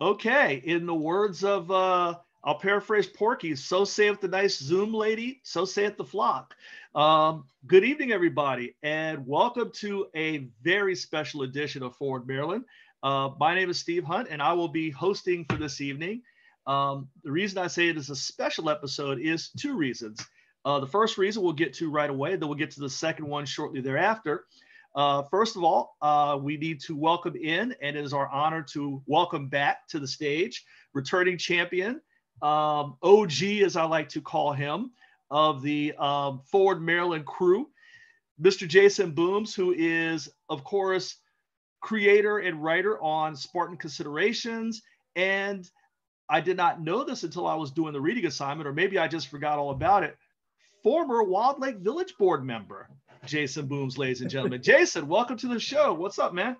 Okay, in the words of uh, I'll paraphrase Porky, so saith the nice Zoom lady, so saith the flock. Um, good evening, everybody, and welcome to a very special edition of Forward Maryland. Uh, my name is Steve Hunt, and I will be hosting for this evening. Um, the reason I say it is a special episode is two reasons. Uh, the first reason we'll get to right away, then we'll get to the second one shortly thereafter. Uh, first of all, uh, we need to welcome in, and it is our honor to welcome back to the stage returning champion, um, OG, as I like to call him, of the um, Forward Maryland crew, Mr. Jason Booms, who is, of course, creator and writer on Spartan Considerations. And I did not know this until I was doing the reading assignment, or maybe I just forgot all about it. Former Wild Lake Village Board member. Jason Booms, ladies and gentlemen. Jason, welcome to the show. What's up, man?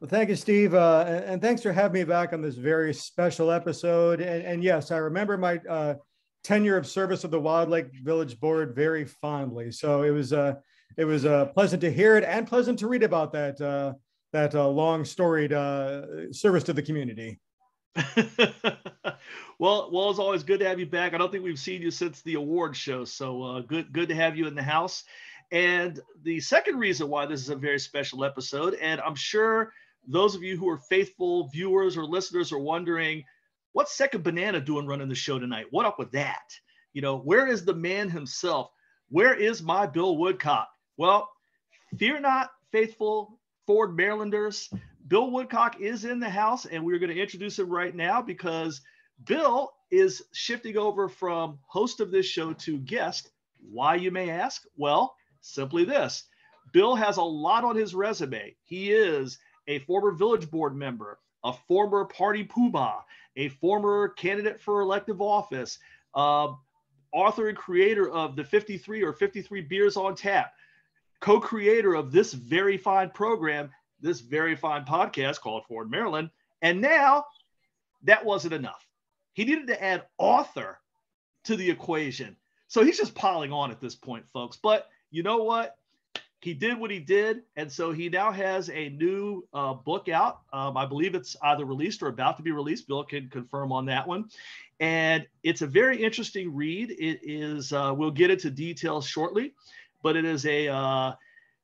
Well, thank you, Steve, uh, and, thanks for having me back on this very special episode. And, and yes, I remember my uh, tenure of service of the Wild Lake Village Board very fondly. So it was uh, it was uh, pleasant to hear it and pleasant to read about that uh, that uh, long storied uh, service to the community. well, well, it's always good to have you back. I don't think we've seen you since the award show, so uh, good good to have you in the house. And the second reason why this is a very special episode, and I'm sure those of you who are faithful viewers or listeners are wondering, what's Second Banana doing running the show tonight? What up with that? You know, where is the man himself? Where is my Bill Woodcock? Well, fear not, faithful Forward Marylanders. Bill Woodcock is in the house, and we're going to introduce him right now because Bill is shifting over from host of this show to guest. Why, you may ask? Well, Simply this Bill has a lot on his resume. He is a former village board member, a former party poobah, a former candidate for elective office, uh, author and creator of the 53 or 53 Beers on Tap, co creator of this very fine program, this very fine podcast called Forward Maryland. And now that wasn't enough. He needed to add author to the equation. So he's just piling on at this point, folks. But you know what? He did what he did. And so he now has a new uh, book out. Um, I believe it's either released or about to be released. Bill can confirm on that one. And it's a very interesting read. It is, uh, we'll get into details shortly, but it is a, uh,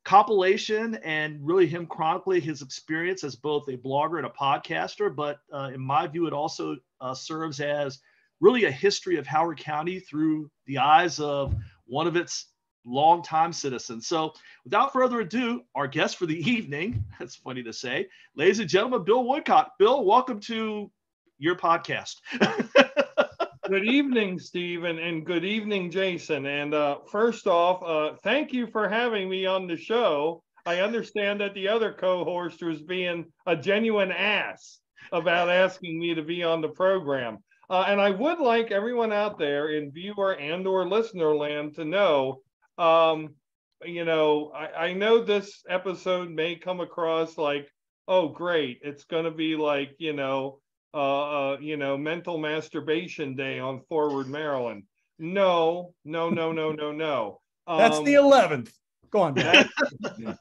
compilation and really him chronicling his experience as both a blogger and a podcaster. But uh, in my view, it also uh, serves as really a history of Howard County through the eyes of one of its longtime citizen. So, without further ado, our guest for the evening, that's funny to say, ladies and gentlemen, Bill Woodcock. Bill, welcome to your podcast. good evening, Stephen, and good evening, Jason. And uh, first off, uh, thank you for having me on the show. I understand that the other co-host was being a genuine ass about asking me to be on the program. Uh, and I would like everyone out there in viewer and or listener land to know um, you know, I, I know this episode may come across like, oh, great, it's going to be like, you know, uh, uh, you know, mental masturbation day on Forward Maryland. No, no, no, no, no, no. Um, That's the 11th. Go on. That,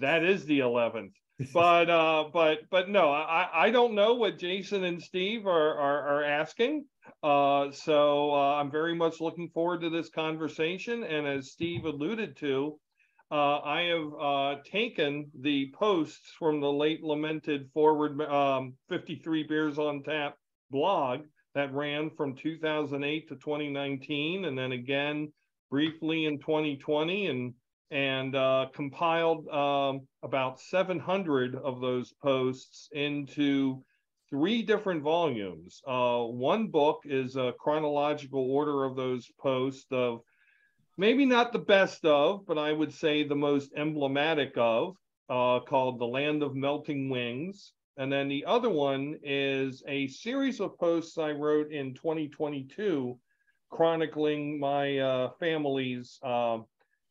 that is the 11th. But uh, but but no, I, I don't know what Jason and Steve are are, are asking. Uh, so uh, I'm very much looking forward to this conversation. And as Steve alluded to, uh, I have uh, taken the posts from the late lamented Forward um, 53 Beers on Tap blog that ran from 2008 to 2019, and then again briefly in 2020, and and uh, compiled um, about 700 of those posts into three different volumes. Uh, one book is a chronological order of those posts of maybe not the best of, but I would say the most emblematic of, uh, called The Land of Melting Wings. And then the other one is a series of posts I wrote in 2022 chronicling my uh, family's uh,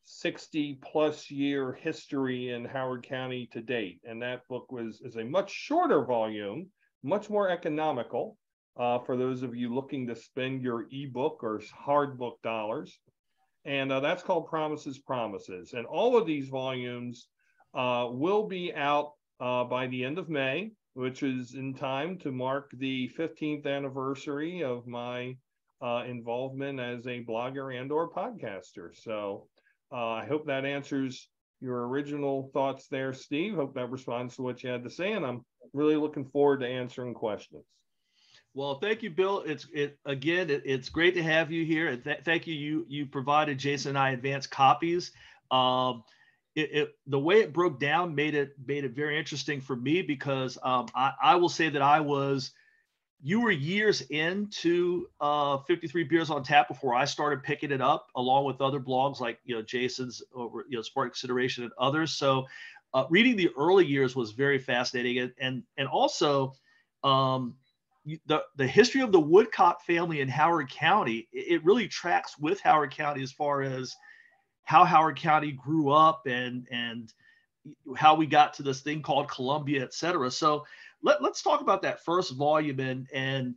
60 plus year history in Howard County to date. And that book was is a much shorter volume much more economical uh, for those of you looking to spend your ebook or hard book dollars. And uh, that's called Promises Promises. And all of these volumes uh, will be out uh, by the end of May. which is in time to mark the 15th anniversary of my uh, involvement as a blogger and or podcaster. So I hope that answers your original thoughts there, Steve. Hope that responds to what you had to say, and I'm really looking forward to answering questions. Well, thank you, Bill. It's it again. It, it's great to have you here, and th- thank you. You you provided Jason and I advanced copies. Um, it, it, the way it broke down made it made it very interesting for me because um, I, I will say that I was you were years into uh, 53 beers on tap before I started picking it up, along with other blogs like you know Jason's over you know Spark Consideration and others. So uh, reading the early years was very fascinating, and and, and also um, the the history of the Woodcock family in Howard County. It really tracks with Howard County as far as how Howard County grew up and and how we got to this thing called Columbia, et cetera. So let, let's talk about that first volume and and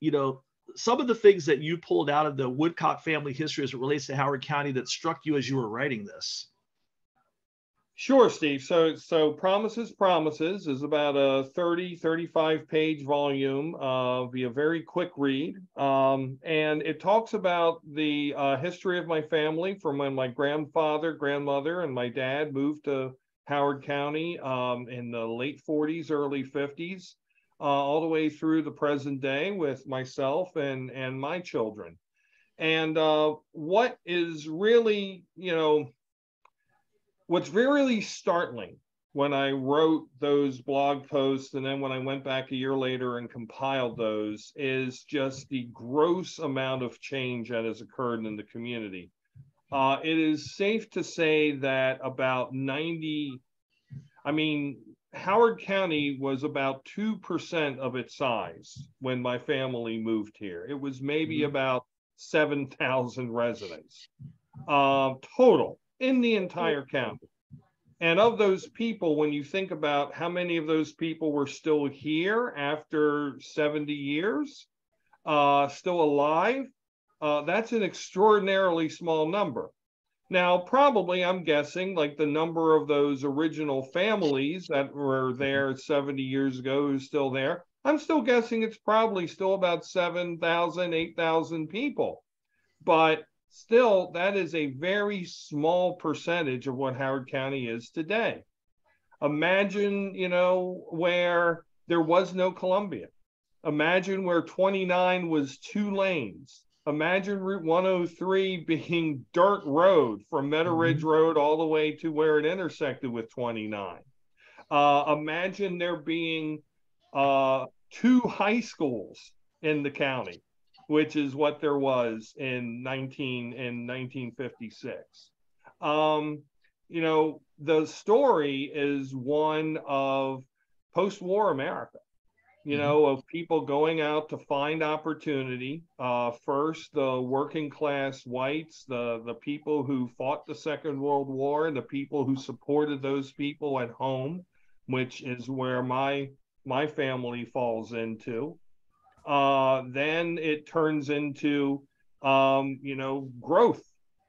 you know some of the things that you pulled out of the Woodcock family history as it relates to Howard County that struck you as you were writing this. Sure, Steve. So, so Promises, Promises is about a 30, 35 page volume, uh, be a very quick read. Um, and it talks about the uh, history of my family from when my grandfather, grandmother, and my dad moved to Howard County um, in the late 40s, early 50s, uh, all the way through the present day with myself and, and my children. And uh, what is really, you know, what's really startling when I wrote those blog posts and then when I went back a year later and compiled those is just the gross amount of change that has occurred in the community. Uh, it is safe to say that about 90, I mean, Howard County was about 2% of its size when my family moved here. It was maybe mm-hmm. about 7,000 residents uh, total in the entire county. And of those people, when you think about how many of those people were still here after 70 years, uh, still alive, uh, that's an extraordinarily small number. Now, probably, I'm guessing, like the number of those original families that were there 70 years ago who's still there, I'm still guessing it's probably still about 7,000, 8,000 people. But still, that is a very small percentage of what Howard County is today. Imagine, you know, where there was no Columbia. Imagine where 29 was two lanes imagine Route 103 being dirt road from Meadow mm-hmm. Ridge. Road all the way to where it intersected with 29. Uh, imagine there being uh, two high schools in the county, which is what there was in 19 in 1956. Um, you know, the story is one of post-war America you mm-hmm. know, of people going out to find opportunity. Uh, first, the working class whites, the the people who fought the Second World War, and the people who supported those people at home, which is where my my family falls into. Uh, then it turns into, um, you know, growth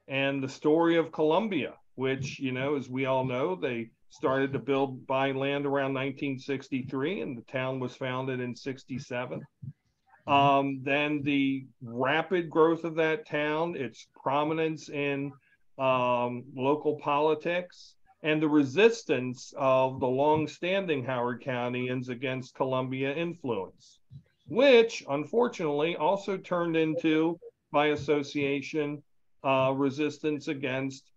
and the story of Columbia, which you know, as we all know, they started to build buy land around 1963 and the town was founded in 67 mm-hmm. um, then the rapid growth of that town its prominence in um, local politics and the resistance of the long-standing howard countyans against columbia influence which unfortunately also turned into by association uh, resistance against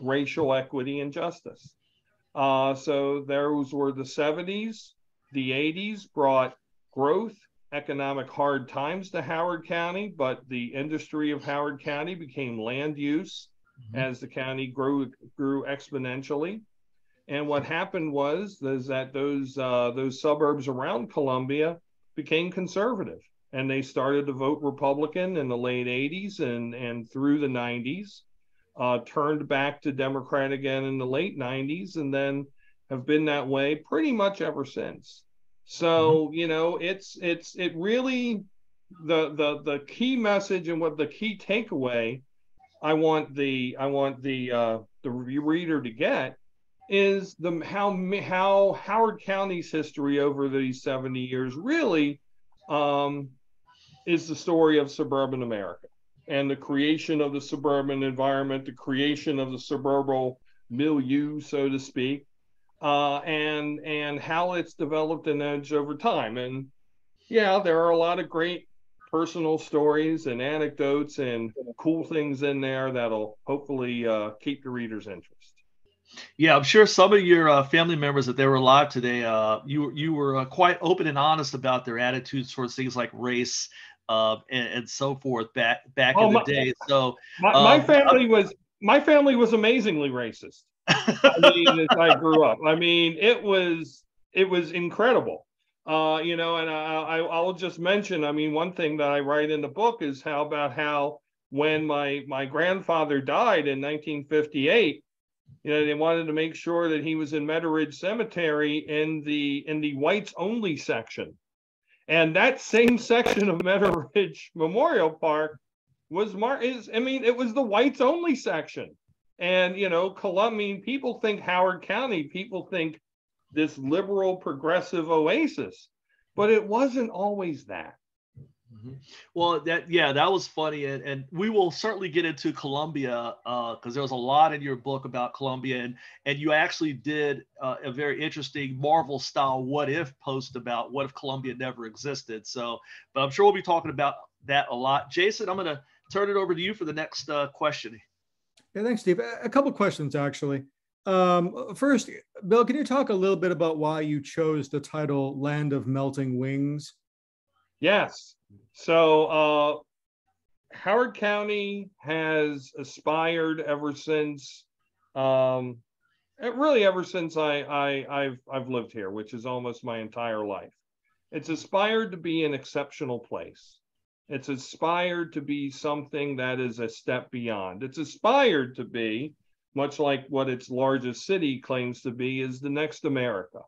racial equity and justice. Uh, so those were the 70s. The 80s brought growth, economic hard times to Howard County, but the industry of Howard County became land use mm-hmm. as the county grew grew exponentially. And what happened was is that those uh, those suburbs around Columbia became conservative, and they started to vote Republican in the late 80s and and through the 90s uh, turned back to Democrat again in the late 90s and then have been that way pretty much ever since. So, mm-hmm. you know, it's it's it really the the the key message and what the key takeaway I want the I want the uh the reader to get is the how how Howard County's history over these 70 years really um, is the story of suburban America and the creation of the suburban environment, the creation of the suburban milieu, so to speak, uh, and and how it's developed an edge over time. And yeah, there are a lot of great personal stories and anecdotes and cool things in there that'll hopefully uh, keep the reader's interest. Yeah, I'm sure some of your uh, family members that they were alive today, uh, you you were uh, quite open and honest about their attitudes towards things like race uh, and, and, so forth back back oh, in the my, day. So my, my um, family was my family was amazingly racist. I mean, as I grew up, I mean, it was it was incredible. Uh, you know, and I, I will just mention. I mean, one thing that I write in the book is how about how when my my grandfather died in 1958 you know they wanted to make sure that he was in Meadow Ridge Cemetery in the in the whites only section and that same section of Meadow Ridge Memorial Park was mar is I mean it was the whites only section. And you know Columbia I mean, people think Howard County people think this liberal progressive oasis but it wasn't always that Mm-hmm. Well, that yeah, that was funny, and, and we will certainly get into Columbia because uh, there was a lot in your book about Columbia, and and you actually did uh, a very interesting Marvel style what if post about what if Columbia never existed. So, but I'm sure we'll be talking about that a lot. Jason, I'm going to turn it over to you for the next uh, question. Yeah, thanks, Steve. A couple questions actually. Um, first, Bill, can you talk a little bit about why you chose the title "Land of Melting Wings"? Yes. So uh, Howard County has aspired ever since, um, really ever since I, I I've I've lived here, which is almost my entire life. It's aspired to be an exceptional place. It's aspired to be something that is a step beyond. It's aspired to be, much like what its largest city claims to be, is the next America.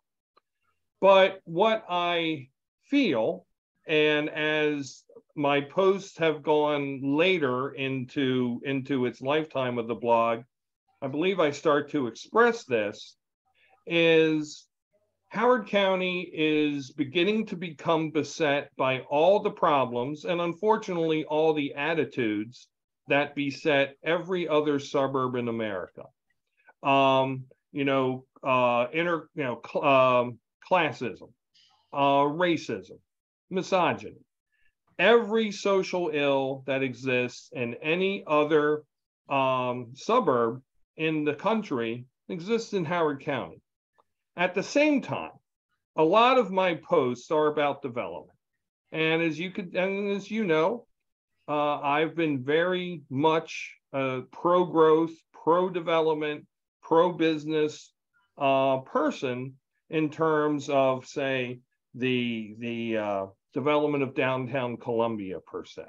But what I feel and as my posts have gone later into into its lifetime of the blog i believe i start to express this is howard county is beginning to become beset by all the problems and unfortunately all the attitudes that beset every other suburb in america. Um, you know uh, inter you know cl- um, classism uh, racism misogyny. Every social ill that exists in any other um, suburb in the country exists in Howard County. At the same time, a lot of my posts are about development. And as you could, and as you know, uh, I've been very much a pro growth, pro development, pro business uh, person in terms of, say, the the uh, development of downtown Columbia per se.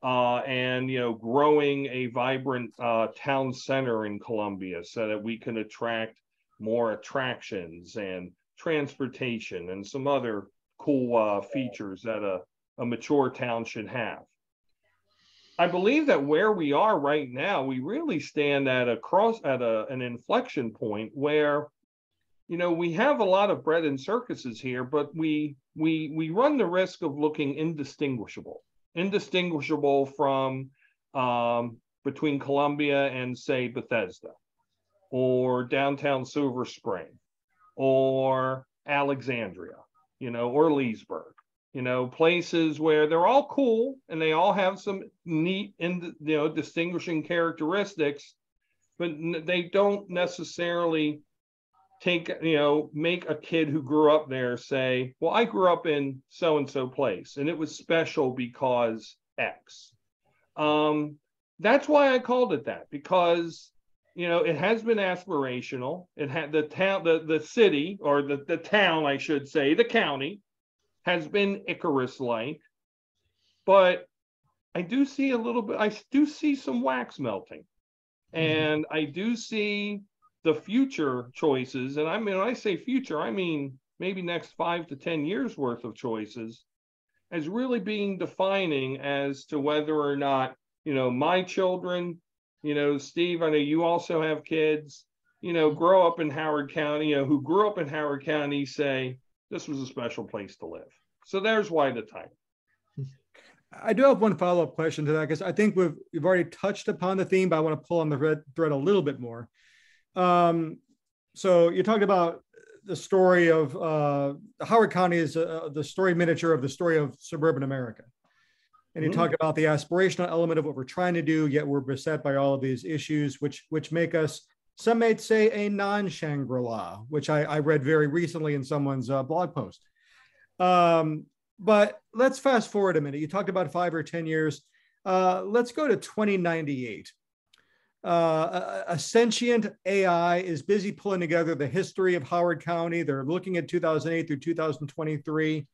Uh, and you know, growing a vibrant uh, town center in Columbia so that we can attract more attractions and transportation and some other cool uh, features that a, a mature town should have. I believe that where we are right now, we really stand at a cross at a, an inflection point where you know, we have a lot of bread and circuses here, but we we we run the risk of looking indistinguishable, indistinguishable from um, between Columbia and say Bethesda, or downtown Silver Spring, or Alexandria, you know, or Leesburg, you know, places where they're all cool and they all have some neat and you know distinguishing characteristics, but they don't necessarily take you know make a kid who grew up there say well i grew up in so and so place and it was special because x. Um, that's why i called it that because you know it has been aspirational. It had the town the, the city or the, the town i should say the county has been icarus like but i do see a little bit i do see some wax melting. Mm-hmm. and i do see the future choices, and I mean, when I say future, I mean maybe next five to 10 years worth of choices, as really being defining as to whether or not, you know, my children, you know, Steve, I know you also have kids, you know, mm-hmm. grow up in Howard County, you know, who grew up in Howard County say this was a special place to live. So there's why the title. I do have one follow up question to that because I think we've, we've already touched upon the theme, but I want to pull on the red thread a little bit more. Um, so you talked about the story of uh, Howard County is uh, the story miniature of the story of suburban America. And you mm-hmm. talk about the aspirational element of what we're trying to do, yet we're beset by all of these issues, which which make us some may say a non Shangri La, which I, I, read very recently in someone's uh, blog post. Um, but let's fast forward a minute. You talked about five or 10 years. Uh, let's go to 2098. Uh, a, sentient AI is busy pulling together the history of Howard County. They're looking at 2008 through 2023.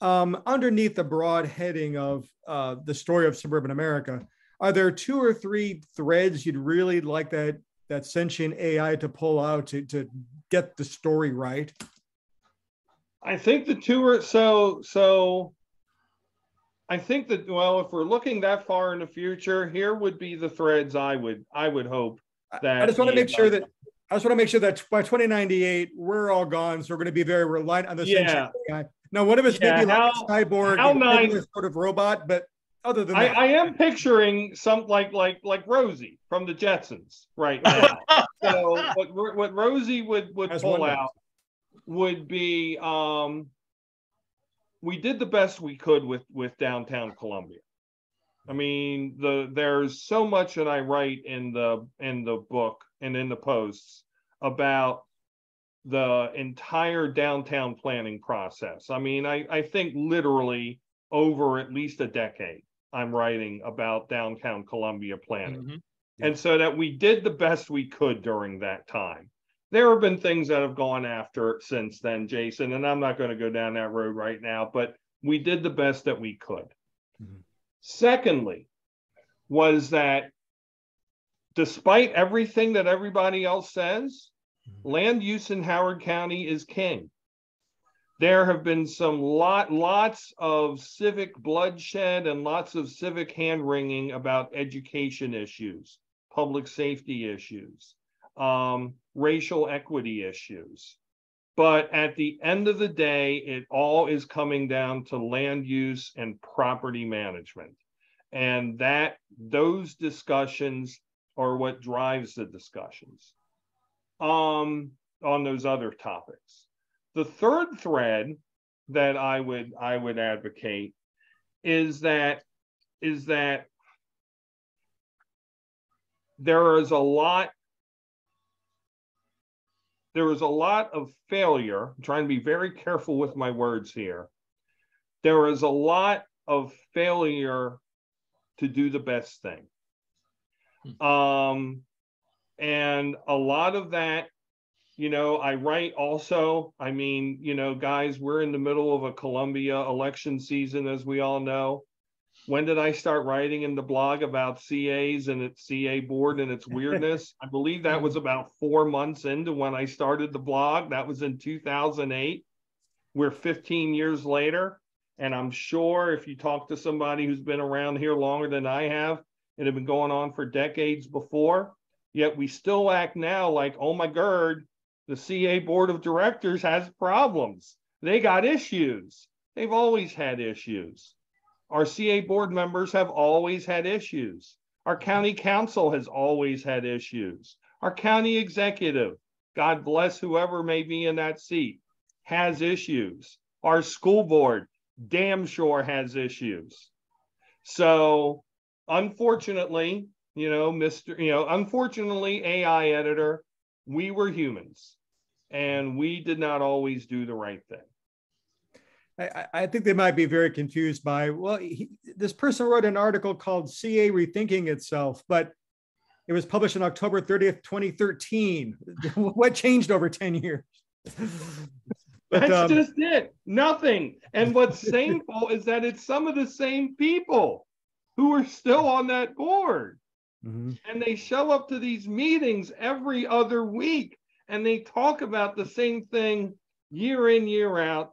Um, underneath the broad heading of uh, the story of suburban America, are there two or three threads you'd really like that that sentient AI to pull out to, to get the story right? I think the two are so so I think that well, if we're looking that far in the future, here would be the threads I would I would hope that I just want to make sure that I just want to make sure that by 2098 we're all gone, so we're going to be very reliant on the yeah. AI. Now, one of us yeah, may be how, like a cyborg, how nine, sort of robot, but other than I, that, I am picturing some like like like Rosie from the Jetsons right now. so what what Rosie would would pull out would be um we did the best we could with with downtown Columbia. I mean, the there's so much that I write in the in the book and in the posts about the entire downtown planning process. I mean, I, I think literally over at least a decade. I'm writing about downtown Columbia planning. Mm-hmm. Yeah. And so that we did the best we could during that time. There have been things that have gone after since then, Jason, and I'm not going to go down that road right now, but we did the best that we could. Mm-hmm. Secondly, was that despite everything that everybody else says, mm-hmm. land use in Howard County is king there have been some lot lots of civic bloodshed and lots of civic hand wringing about education issues public safety issues um, racial equity issues. But at the end of the day it all is coming down to land use and property management. And that those discussions are what drives the discussions. Um, on those other topics. The third thread that I would I would advocate is that is that there is a lot there is a lot of failure. I'm trying to be very careful with my words here. There was a lot of failure to do the best thing. Hmm. Um, and a lot of that you know, I write also. I mean, you know, guys, we're in the middle of a Columbia election season, as we all know. When did I start writing in the blog about CAs and its CA board and its weirdness? I believe that was about four months into when I started the blog. That was in 2008. We're 15 years later. And I'm sure if you talk to somebody who's been around here longer than I have, it had been going on for decades before. Yet we still act now like, oh my God, the CA board of directors has problems. They got issues. They've always had issues. Our CA board members have always had issues. Our county council has always had issues. Our county executive, God bless whoever may be in that seat, has issues. Our school board, damn sure has issues. So, unfortunately, you know, Mr. You know, unfortunately, AI editor, we were humans and we did not always do the right thing. I, I think they might be very confused by, well, he, this person wrote an article called CA Rethinking Itself, but it was published on October 30th, 2013. what changed over 10 years? But, That's um, just it. Nothing. And what's shameful is that it's some of the same people who are still on that board. Mm-hmm. And they show up to these meetings every other week and they talk about the same thing year in year out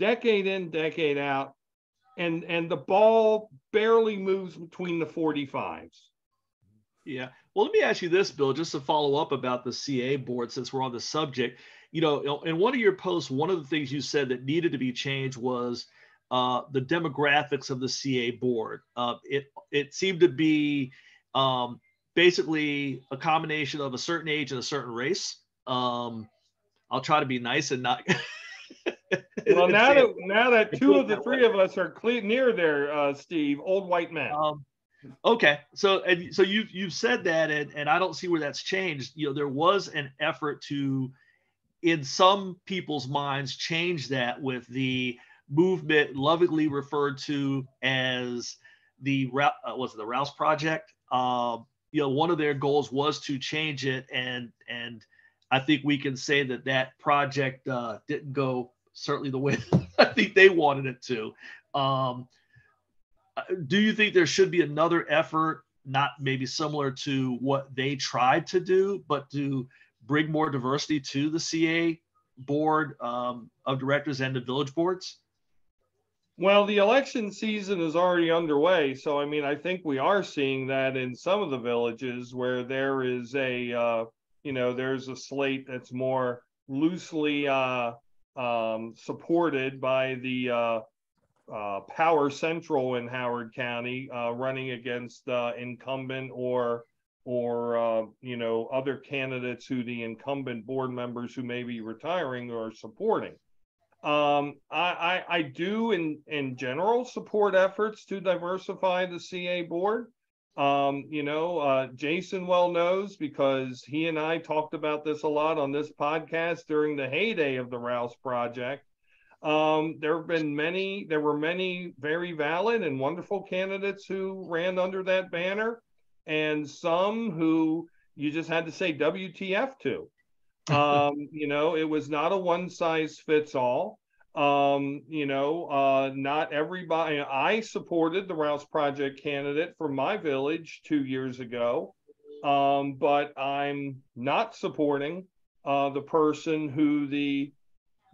decade in decade out and and the ball barely moves between the 45s yeah Well, let me ask you this, Bill, just to follow up about the CA board, since we're on the subject. You know, in one of your posts, one of the things you said that needed to be changed was uh, the demographics of the CA board. Uh, it it seemed to be um, basically a combination of a certain age and a certain race. Um, I'll try to be nice and not. well, now that now that two of the three of us are clear, near there, uh, Steve, old white men. Um, okay, so and so you've you've said that, and and I don't see where that's changed. You know, there was an effort to, in some people's minds, change that with the movement lovingly referred to as the uh, was it the Rouse Project. Um, you know, one of their goals was to change it, and and I think we can say that that project uh, didn't go certainly the way I think they wanted it to. Um, do you think there should be another effort, not maybe similar to what they tried to do, but to bring more diversity to the CA board um, of directors and the village boards? Well, the election season is already underway. So, I mean, I think we are seeing that in some of the villages where there is a, uh, you know, there's a slate that's more loosely uh, um, supported by the uh, uh, Power Central in Howard County, uh, running against uh, incumbent or or uh, you know other candidates who the incumbent board members who may be retiring are supporting. Um, I, I, I do in, in general support efforts to diversify the CA board. Um, you know, uh, Jason well knows because he and I talked about this a lot on this podcast during the heyday of the Rouse Project. Um, there have been many, there were many very valid and wonderful candidates who ran under that banner, and some who you just had to say WTF to. Um, you know, it was not a one size fits all. Um, you know, uh, not everybody. I supported the Rouse Project candidate for my village two years ago, um, but I'm not supporting uh, the person who the,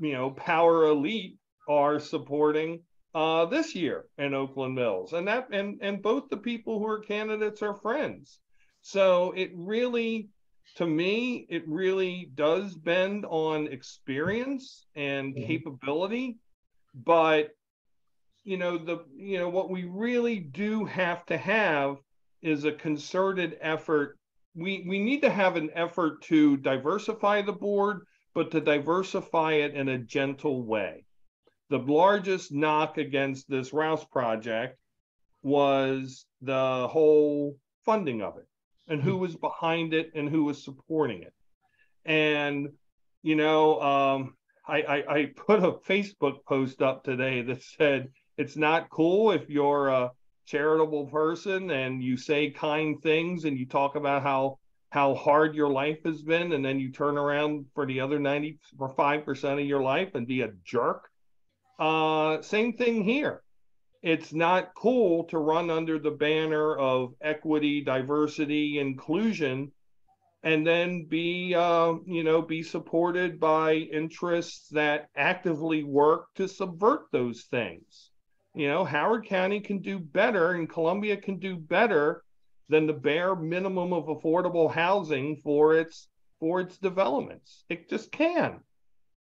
you know, power elite are supporting uh, this year in Oakland Mills, and that and and both the people who are candidates are friends. So it really to me, it really does bend on experience and mm-hmm. capability. But you know, the you know, what we really do have to have is a concerted effort. We we need to have an effort to diversify the board, but to diversify it in a gentle way. The largest knock against this Rouse project was the whole funding of it and who was behind it and who was supporting it. And, you know, um, I, I, I put a Facebook post up today that said, it's not cool if you're a charitable person and you say kind things and you talk about how how hard your life has been and then you turn around for the other 95% of your life and be a jerk uh, same thing here it's not cool to run under the banner of equity, diversity, inclusion, and then be, uh, you know, be supported by interests that actively work to subvert those things. You know, Howard County can do better, and Columbia can do better than the bare minimum of affordable housing for its for its developments. It just can.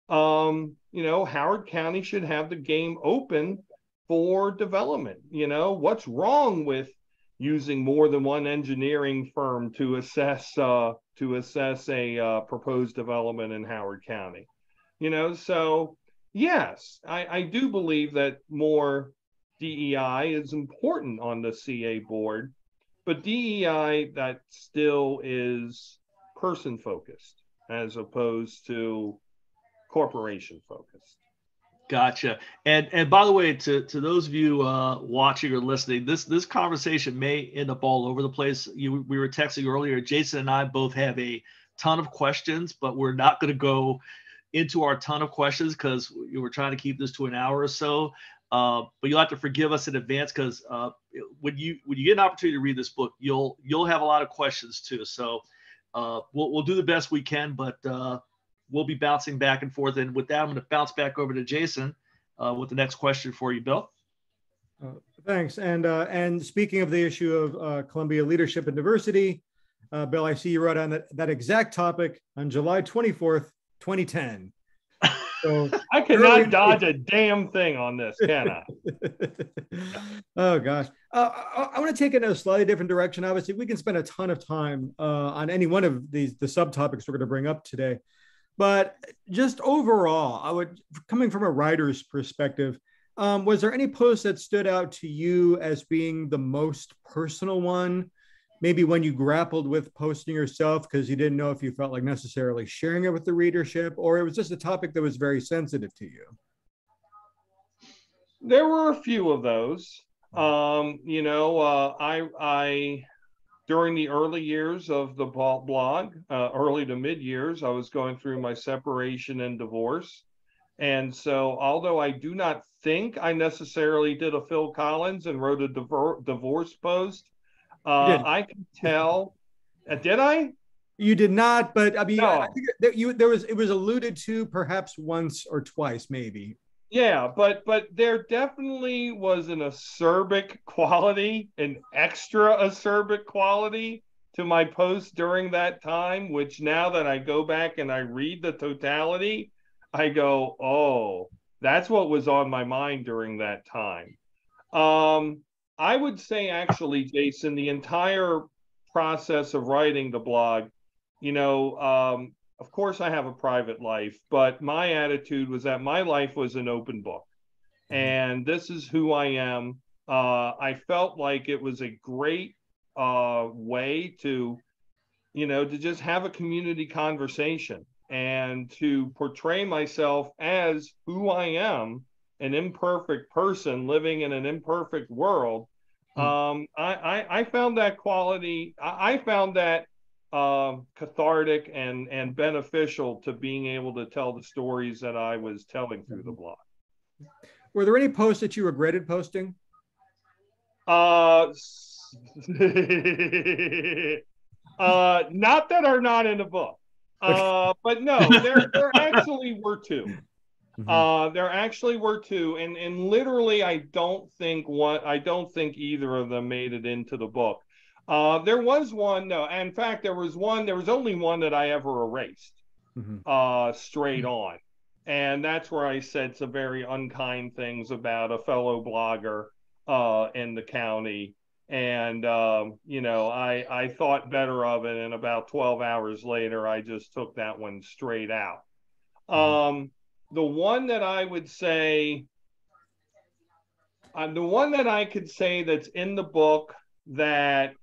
Um, you know, Howard County should have the game open for development. You know, what's wrong with using more than one engineering firm to assess uh, to assess a uh, proposed development in Howard County? You know, so yes, I, I do believe that more DEI is important on the CA board, but DEI that still is person focused as opposed to corporation focused. Gotcha. And and by the way, to, to those of you uh, watching or listening, this this conversation may end up all over the place. You we were texting earlier. Jason and I both have a ton of questions, but we're not going to go into our ton of questions because we're trying to keep this to an hour or so. Uh, but you'll have to forgive us in advance because uh, when you when you get an opportunity to read this book, you'll you'll have a lot of questions too. So uh, we'll we'll do the best we can, but uh, we'll be bouncing back and forth. And with that, I'm going to bounce back over to Jason uh, with the next question for you, Bill. Uh, thanks. And uh, and speaking of the issue of uh, Columbia leadership and diversity, Uh, Bill, I see you wrote on that, that exact topic on July 24th, 2010. So I cannot dodge a damn thing on this, can I? oh gosh, uh, I, I want to take it in a slightly different direction. Obviously, we can spend a ton of time uh, on any one of these the subtopics we're going to bring up today, but just overall, I would coming from a writer's perspective. Um, was there any post that stood out to you as being the most personal one? maybe when you grappled with posting yourself because you didn't know if you felt like necessarily sharing it with the readership or it was just a topic that was very sensitive to you there were a few of those um, you know uh, i i during the early years of the blog uh, early to mid years i was going through my separation and divorce and so although i do not think i necessarily did a phil collins and wrote a divorce post uh, I can tell. Uh, did I? You did not, but I mean, no. I think that you there was it was alluded to perhaps once or twice, maybe. Yeah, but but there definitely was an acerbic quality, an extra acerbic quality to my post during that time, which now that I go back and I read the totality, I go, oh, that's what was on my mind during that time. Um, I would say actually, Jason, the entire process of writing the blog, you know, um, of course I have a private life, but my attitude was that my life was an open book. Mm-hmm. And this is who I am. Uh, I felt like it was a great uh, way to, you know, to just have a community conversation and to portray myself as who I am, an imperfect person living in an imperfect world, Hmm. Um, I, I, I found that quality. I, I found that um, cathartic and and beneficial to being able to tell the stories that I was telling through the blog. Were there any posts that you regretted posting? Uh, uh, not that are not in the book. Uh, but no, there there actually were two. Mm-hmm. Uh, there actually were two, and and literally, I don't think one. I don't think either of them made it into the book. Uh, there was one. No, in fact, there was one. There was only one that I ever erased, mm-hmm. uh, straight mm-hmm. on, and that's where I said some very unkind things about a fellow blogger uh, in the county. And um, you know, I I thought better of it, and about 12 hours later, I just took that one straight out. Mm-hmm. Um, the one that I would say, uh, the one that I could say that's in the book that,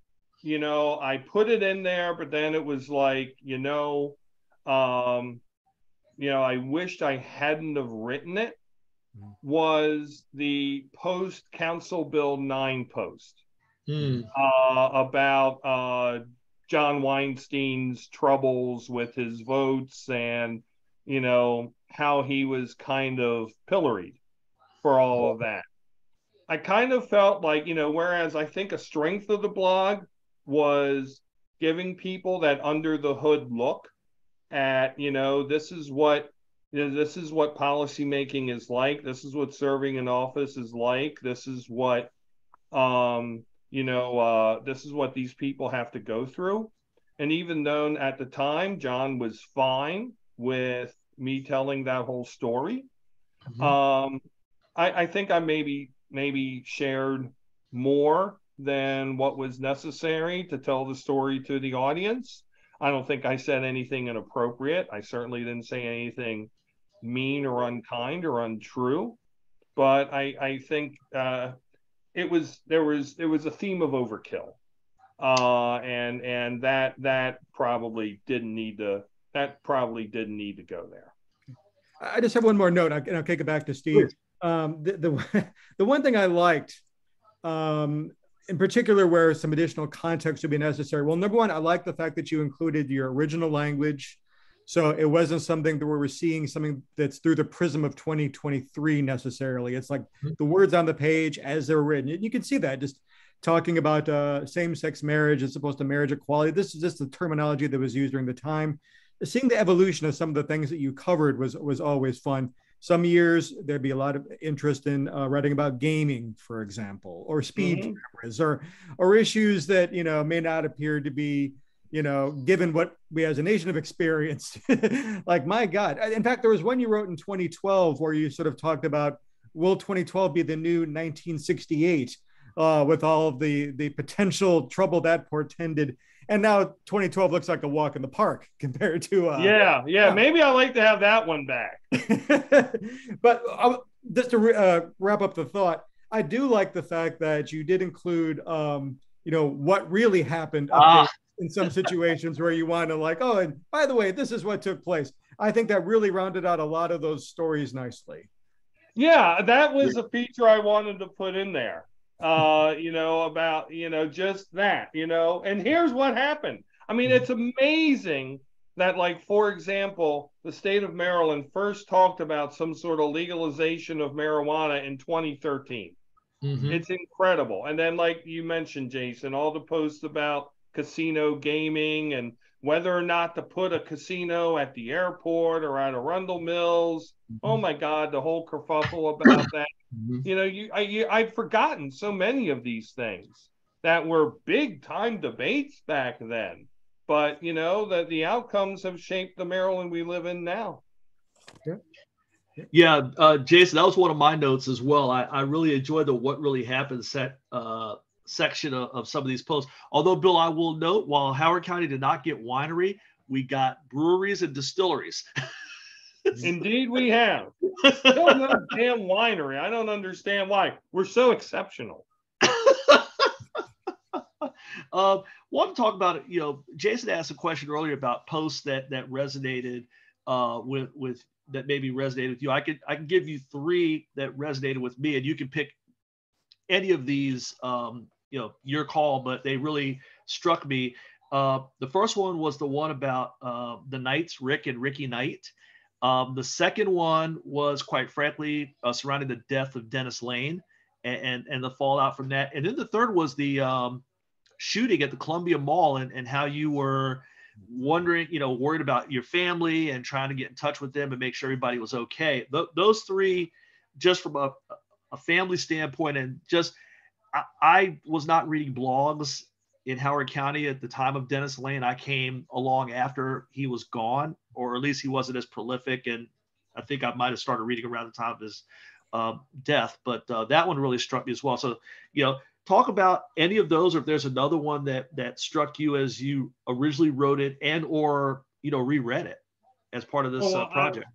you know, I put it in there, but then it was like, you know, um, you know, I wished I hadn't have written it mm. was the post Council Bill 9 post mm. uh, about uh, Jon Weinstein's troubles with his votes and, you know, how he was kind of pilloried for all of that. I kind of felt like, you know, whereas I think a strength of the blog was giving people that under the hood look at, you know, this is what you know, this is what policy making is like. This is what serving in office is like. This is what um, you know, uh, this is what these people have to go through. And even though at the time Jon was fine with me telling that whole story. Mm-hmm. Um, I, I think I maybe maybe shared more than what was necessary to tell the story to the audience. I don't think I said anything inappropriate. I certainly didn't say anything mean or unkind or untrue. But I, I think uh, it was there was it was a theme of overkill, uh, and and that that probably didn't need to that probably didn't need to go there. I just have one more note, and I'll kick it back to Steve. Um, the, the, the one thing I liked, um, in particular, where some additional context would be necessary. Well, number one, I like the fact that you included your original language, so it wasn't something that we were seeing something that's through the prism of 2023 necessarily. It's like mm-hmm. the words on the page as they're written. You can see that just talking about uh, same-sex marriage as opposed to marriage equality. This is just the terminology that was used during the time seeing the evolution of some of the things that you covered was was always fun. Some years there'd be a lot of interest in uh, writing about gaming, for example, or speed mm-hmm. cameras, or or issues that you know may not appear to be you know, given what we as a nation have experienced. like, my God. In fact, there was one you wrote in 2012 where you sort of talked about will 2012 be the new 1968 uh, with all of the, the potential trouble that portended. And now 2012 looks like a walk in the park compared to. Uh, yeah, yeah, yeah, Maybe I like to have that one back. but uh, just to uh, wrap up the thought, I do like the fact that you did include, um, you know, what really happened ah. in some situations where you want to like, oh, and by the way, this is what took place. I think that really rounded out a lot of those stories nicely. Yeah, that was a feature I wanted to put in there. Uh, you know, about, you know, just that, you know. And here's what happened. I mean, it's amazing that, like, for example, the state of Maryland first talked about some sort of legalization of marijuana in 2013. Mm-hmm. It's incredible. And then, like you mentioned, Jason, all the posts about casino gaming and whether or not to put a casino at the airport or at Arundel Mills. Mm-hmm. Oh my God, the whole kerfuffle about that. Mm-hmm. You know, you, I, you, I'd forgotten so many of these things that were big time debates back then. But you know that the outcomes have shaped the Maryland we live in now. Yeah. Yeah, uh, Jason, that was one of my notes as well. I, I really enjoyed the what really happened set uh, section of, of some of these posts. Although, Bill, I will note while Howard County did not get winery, we got breweries and distilleries. Indeed, we have. Still no damn winery. I don't understand why. We're so exceptional. uh, want to talk about it. You know, Jason asked a question earlier about posts that that resonated uh, with with that maybe resonated with you. I could I can give you three that resonated with me, and you can pick any of these um, you know your call, but they really struck me. Uh, the first one was the one about uh, the Knights, Rick and Ricky Knight. Um, the second one was, quite frankly, uh, surrounding the death of Dennis Lane and, and, and the fallout from that. And then the third was the um, shooting at the Columbia Mall and, and how you were wondering, you know, worried about your family and trying to get in touch with them and make sure everybody was okay. Th- those three, just from a, a family standpoint and just – I, I was not reading blogs in Howard County at the time of Dennis Lane. I came along after he was gone, or at least he wasn't as prolific. And I think I might have started reading around the time of his uh, death. But uh, that one really struck me as well. So, you know, talk about any of those, or if there's another one that that struck you as you originally wrote it and or you know reread it as part of this well, uh, project.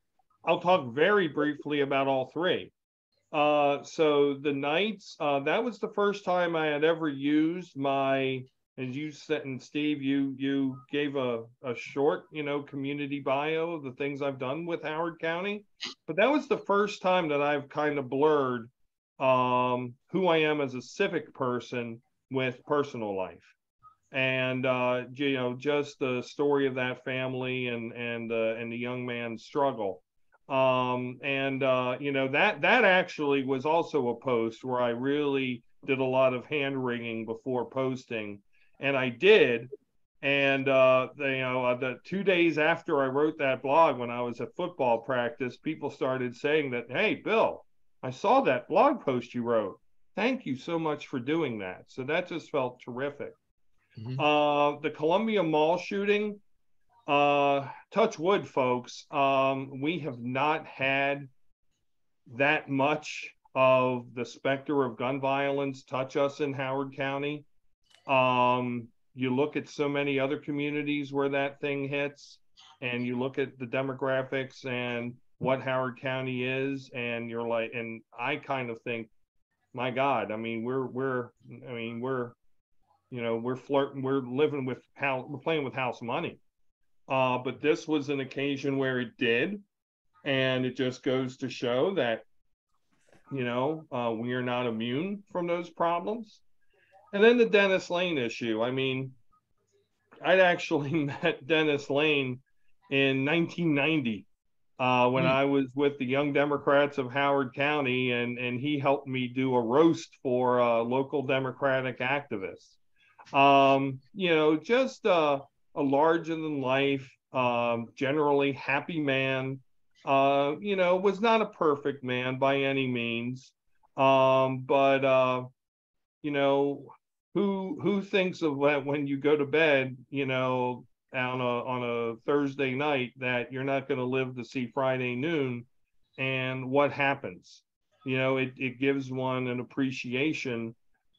I'll, I'll talk very briefly about all three. Uh, so the Knights, uh, that was the first time I had ever used my, as you said, and Steve, you you gave a, a short, you know, community bio of the things I've done with Howard County, but that was the first time that I've kind of blurred um, who I am as a civic person with personal life, and uh, you know, just the story of that family and and uh, and the young man's struggle um, and uh, you know that that actually was also a post where I really did a lot of hand wringing before posting, and I did. And uh, you know, the two days after I wrote that blog, when I was at football practice, people started saying that, "Hey, Bill, I saw that blog post you wrote. Thank you so much for doing that." So that just felt terrific. Mm-hmm. Uh, the Columbia Mall shooting, uh, touch wood, folks. Um, we have not had that much of the specter of gun violence touch us in Howard County. Um, you look at so many other communities where that thing hits, and you look at the demographics and what Howard County is, and you're like, and I kind of think, my God, I mean, we're we're, I mean, we're, you know, we're flirting, we're living with how we're playing with house money. Uh, but this was an occasion where it did. And it just goes to show that, you know, uh, we are not immune from those problems. And then the Dennis Lane issue. I mean, I'd actually met Dennis Lane in 1990 uh, when mm. I was with the Young Democrats of Howard County, and, and he helped me do a roast for uh, local Democratic activists. Um, you know, just uh, a larger than life, um, generally happy man. Uh, you know, was not a perfect man by any means, um, but uh, you know, who who thinks of that when you go to bed, you know, on a on a Thursday night that you're not going to live to see Friday noon, and what happens? You know, it it gives one an appreciation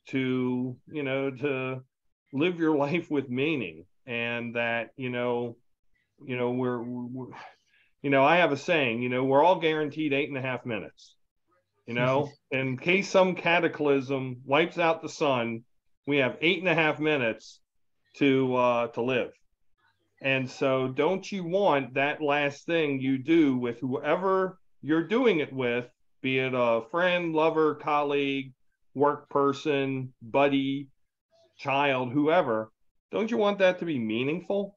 to you know to live your life with meaning, and that you know, you know we're, we're you know I have a saying, you know, we're all guaranteed eight and a half minutes. You know, in case some cataclysm wipes out the sun, we have eight and a half minutes to uh, to live and so, don't you want that last thing you do with whoever you're doing it with, be it a friend, lover, colleague, work person, buddy, child, whoever, don't you want that to be meaningful?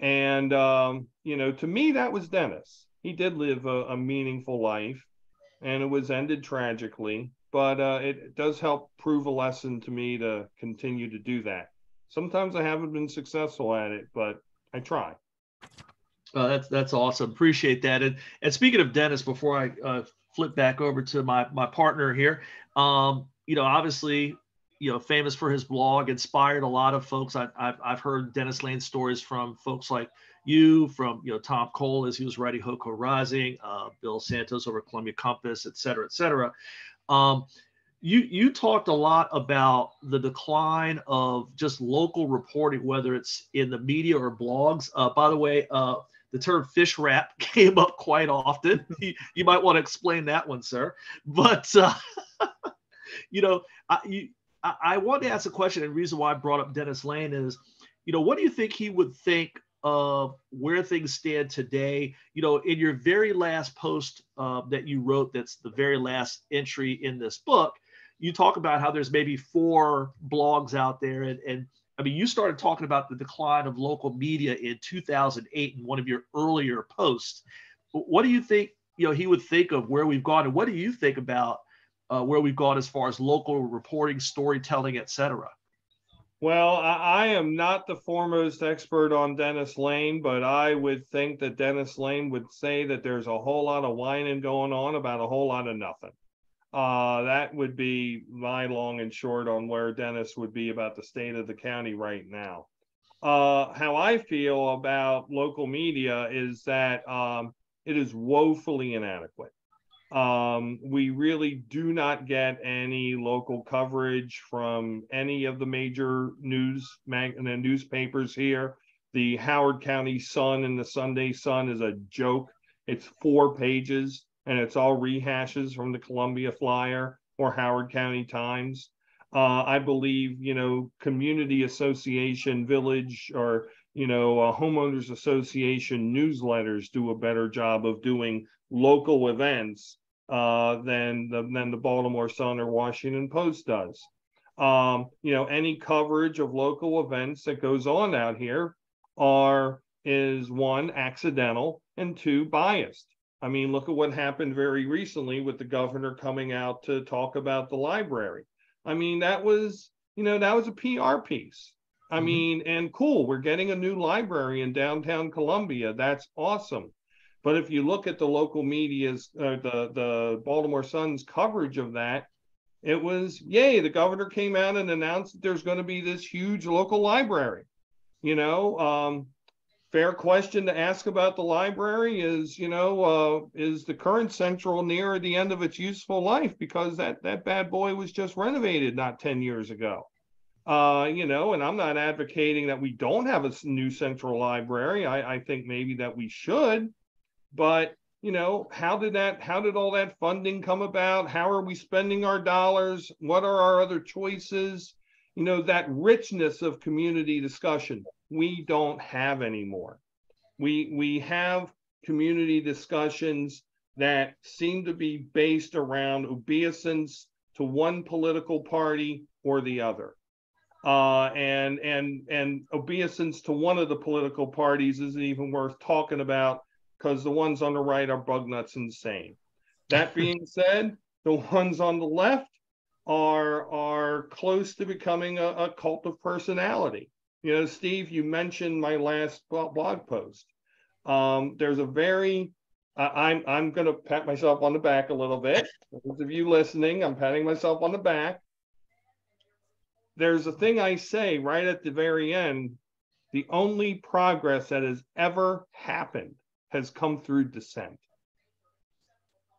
And, um, you know, to me, that was Dennis. He did live a, a meaningful life and it was ended tragically, but uh, it does help prove a lesson to me to continue to do that. Sometimes I haven't been successful at it, but I try. Uh, that's that's awesome. Appreciate that. And and speaking of Dennis, before I uh, flip back over to my my partner here, um, you know, obviously, you know, famous for his blog, inspired a lot of folks. I, have I've heard Dennis Lane stories from folks like you, from you know Tom Coale as he was writing HoCo Rising, uh, Bill Santos over Columbia Compass, et cetera, et cetera. Um, you you talked a lot about the decline of just local reporting, whether it's in the media or blogs. Uh, by the way, uh, the term fish wrap came up quite often. you, you, might want to explain that one, sir. But uh, you know, I, you, I, I want to ask a question, and the reason why I brought up Dennis Lane is, you know, what do you think he would think of where things stand today. You know, in your very last post uh, that you wrote, that's the very last entry in this book, you talk about how there's maybe four blogs out there and, and I mean, you started talking about the decline of local media in 2008 in one of your earlier posts. What do you think, you know, he would think of where we've gone, and what do you think about uh, where we've gone as far as local reporting, storytelling, etc. Well, I, am not the foremost expert on Dennis Lane, but I would think that Dennis Lane would say that there's a whole lot of whining going on about a whole lot of nothing. Uh, that would be my long and short on where Dennis would be about the state of the county right now. Uh, how I feel about local media is that um, it is woefully inadequate. Um, we really do not get any local coverage from any of the major news mag- newspapers here. The Howard County Sun and the Sunday Sun is a joke. It's four pages and it's all rehashes from the Columbia Flyer or Howard County Times. Uh, I believe, you know, community association, village, or, you know, uh, homeowners association newsletters do a better job of doing local events uh, than, the, than the Baltimore Sun or Washington Post does. Um, you know, any coverage of local events that goes on out here are is one accidental and two biased. I mean, look at what happened very recently with the governor coming out to talk about the library. I mean, that was, you know, that was a PR piece. I mm-hmm. mean, and cool, we're getting a new library in downtown Columbia. That's awesome. But if you look at the local media's, uh, the the Baltimore Sun's coverage of that, it was yay. The governor came out and announced that there's going to be this huge local library. You know, um, fair question to ask about the library is, you know, uh, is the current central near the end of its useful life because that that bad boy was just renovated not 10 years ago. Uh, you know, and I'm not advocating that we don't have a new central library. I, I think maybe that we should, but you know, how did that, how did all that funding come about? How are we spending our dollars? What are our other choices? You know, that richness of community discussion we don't have anymore. We we have community discussions that seem to be based around obeisance to one political party or the other. Uh, and and and obeisance to one of the political parties isn't even worth talking about because the ones on the right are bug nuts insane. That being said, the ones on the left are are close to becoming a, a cult of personality. You know, Steve, you mentioned my last blog post. Um, there's a very, uh, I'm I'm going to pat myself on the back a little bit. those of you listening, I'm patting myself on the back. there's a thing I say right at the very end. The only progress that has ever happened has come through dissent.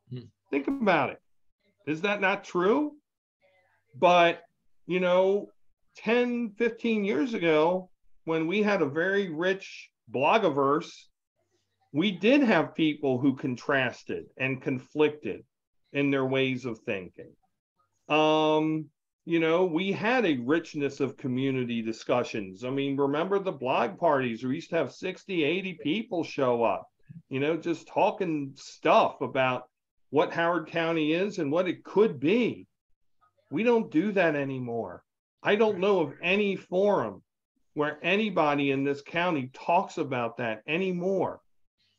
Hmm. Think about it. Is that not true? But, you know, 10, 15 years ago, when we had a very rich blogiverse, we did have people who contrasted and conflicted in their ways of thinking. Um, you know, we had a richness of community discussions. I mean, remember the blog parties we used to have 60, 80 people show up, you know, just talking stuff about what Howard County is and what it could be. We don't do that anymore. I don't know of any forum where anybody in this county talks about that anymore.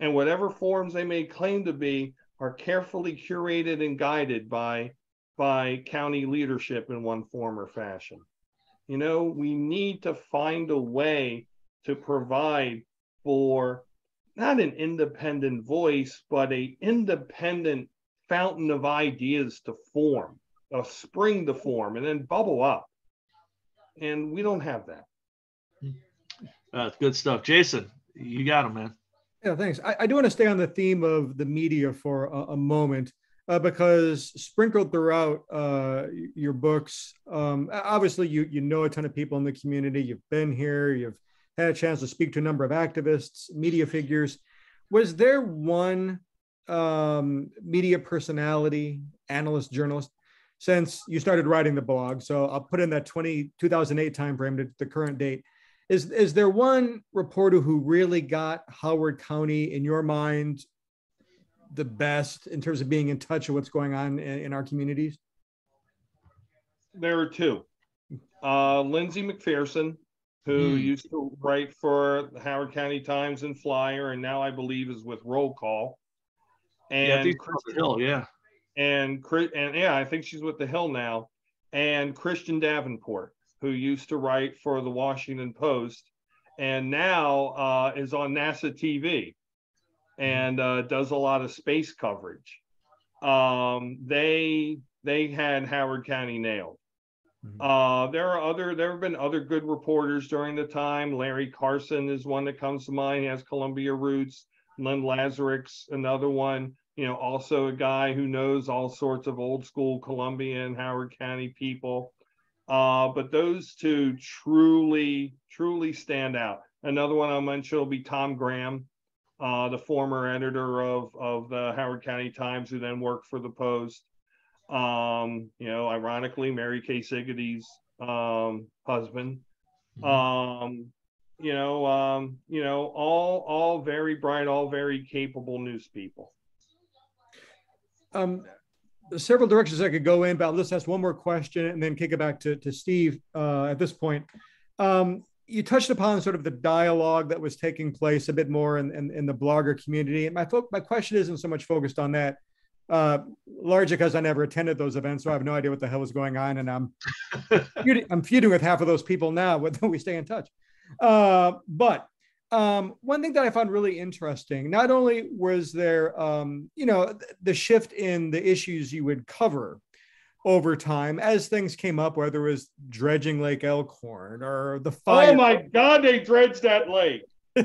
And whatever forums they may claim to be are carefully curated and guided by, by county leadership in one form or fashion. You know, we need to find a way to provide for not an independent voice, but a independent fountain of ideas to form, a spring to form, and then bubble up. And we don't have that. Uh, good stuff. Jason, you got him, man. Yeah, thanks. I, I do want to stay on the theme of the media for a, a moment uh, because sprinkled throughout uh, your books, um, obviously you you know a ton of people in the community. You've been here. You've had a chance to speak to a number of activists, media figures. Was there one um, media personality, analyst, journalist since you started writing the blog? So I'll put in that 20, 2008 timeframe to the current date is is there one reporter who really got Howard County in your mind the best in terms of being in touch with what's going on in, in our communities? There are two. Uh, Lindsey McPherson, who mm. used to write for the Howard County Times and Flyer, and now I believe is with Roll Call. And yeah, Christian, Hill, yeah. And Chris, and yeah, I think she's with the Hill now. And Christian Davenport, who used to write for the Washington Post and now uh, is on NASA TV and uh, does a lot of space coverage. Um, they they had Howard County nailed. Mm-hmm. Uh, there are other there have been other good reporters during the time. Larry Carson is one that comes to mind. He has Columbia roots. Len Lazarick's another one. You know, also a guy who knows all sorts of old school Columbia and Howard County people. Uh, but those two truly, truly stand out. Another one I'll mention will be Tom Graham, uh, the former editor of, of the Howard County Times, who then worked for the Post. Um, you know, ironically, Mary Kay Sigaty's um, husband. Mm-hmm. Um, you know, um, you know, all all very bright, all very capable news people. Um, several directions I could go in, but let's ask one more question and then kick it back to, to Steve uh, at this point. Um, you touched upon sort of the dialogue that was taking place a bit more in, in, in the blogger community. And my, fo- my question isn't so much focused on that, uh, largely because I never attended those events, so I have no idea what the hell is going on. And I'm, feuding, I'm feuding with half of those people now, whether we stay in touch. Uh, but um, one thing that I found really interesting, not only was there, um, you know, the shift in the issues you would cover over time as things came up, whether it was dredging Lake Elkhorn or the fire. Oh my God, they dredged that lake.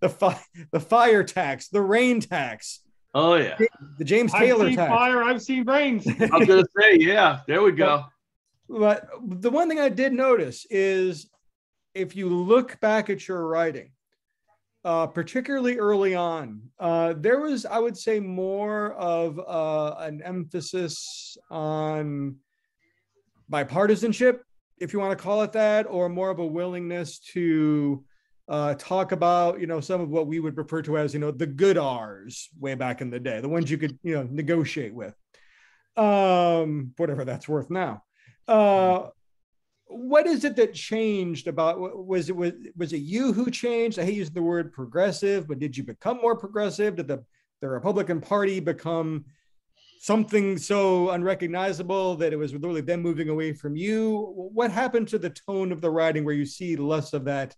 the fi- the fire tax, the rain tax. Oh yeah, the James Taylor I've seen tax. Fire, I've seen rains. I was gonna say, yeah, there we go. But the one thing I did notice is if you look back at your writing, uh, particularly early on, uh, there was, I would say, more of uh, an emphasis on bipartisanship, if you want to call it that, or more of a willingness to uh, talk about, you know, some of what we would refer to as, you know, the good R's way back in the day, the ones you could, you know, negotiate with, um, whatever that's worth now. Uh, what is it that changed about was it was was it you who changed? I hate using the word progressive but did you become more progressive? Did the the republican party become something so unrecognizable that it was literally them moving away from you what happened to the tone of the writing where you see less of that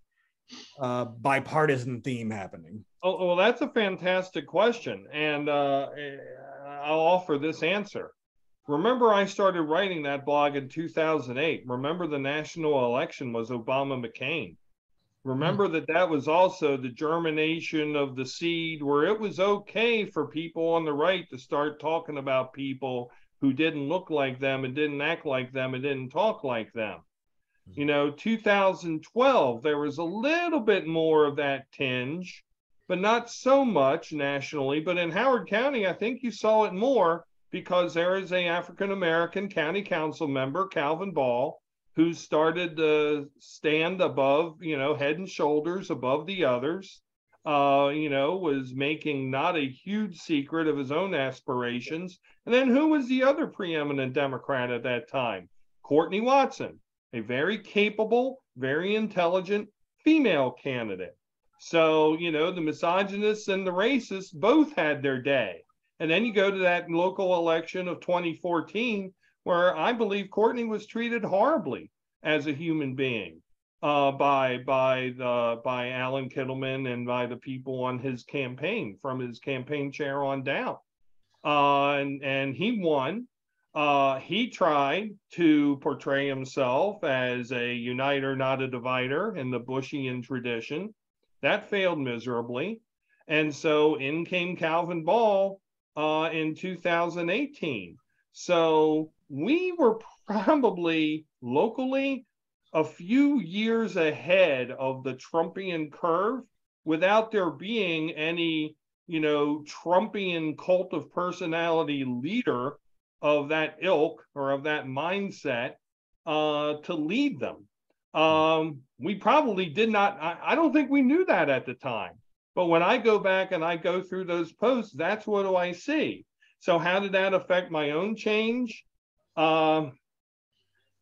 uh, bipartisan theme happening oh well that's a fantastic question and uh, i'll offer this answer Remember, I started writing that blog in 2008. Remember, the national election was Obama McCain. Remember that that was also the germination of the seed where it was okay for people on the right to start talking about people who didn't look like them and didn't act like them and didn't talk like them. Mm-hmm. You know, 2012, there was a little bit more of that tinge, but not so much nationally. But in Howard County, I think you saw it more because there is a African American county council member, Calvin Ball, who started to stand above, you know, head and shoulders above the others. Uh, you know, was making not a huge secret of his own aspirations. And then who was the other preeminent Democrat at that time? Courtney Watson, a very capable, very intelligent female candidate. So, you know, the misogynists and the racists both had their day. And then you go to that local election of 2014, where I believe Courtney was treated horribly as a human being uh, by by the by Allan Kittleman and by the people on his campaign, from his campaign chair on down. Uh, and and he won. Uh, he tried to portray himself as a uniter, not a divider, in the Bushian tradition. That failed miserably. And so in came Calvin Ball uh, in 2018. So we were probably locally a few years ahead of the Trumpian curve without there being any, you know, Trumpian cult of personality leader of that ilk or of that mindset uh, to lead them. Um, we probably did not, I, I don't think we knew that at the time. But when I go back and I go through those posts, that's what do I see. So how did that affect my own change? Um,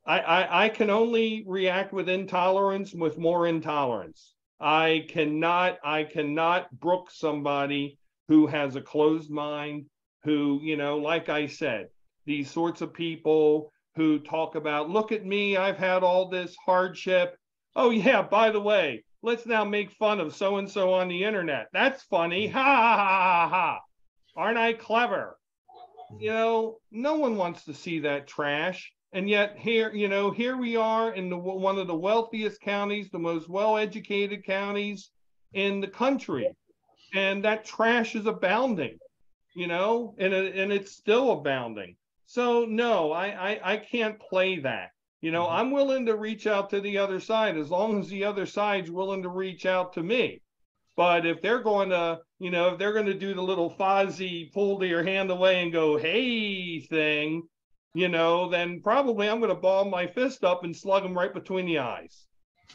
I, I, I can only react with intolerance with more intolerance. I cannot I cannot brook somebody who has a closed mind, who, you know, like I said, these sorts of people who talk about, look at me, I've had all this hardship. Oh, yeah, by the way, let's now make fun of so and so on the internet. That's funny. Ha ha ha ha ha. Aren't I clever? You know, no one wants to see that trash. And yet here, you know, here we are in the one of the wealthiest counties, the most well-educated counties in the country. And that trash is abounding, you know, and, and it's still abounding. So no, I, I, I can't play that. You know, mm-hmm. I'm willing to reach out to the other side as long as the other side's willing to reach out to me. But if they're going to, you know, if they're going to do the little Fozzie pull your hand away and go, hey thing, you know, then probably I'm going to ball my fist up and slug them right between the eyes.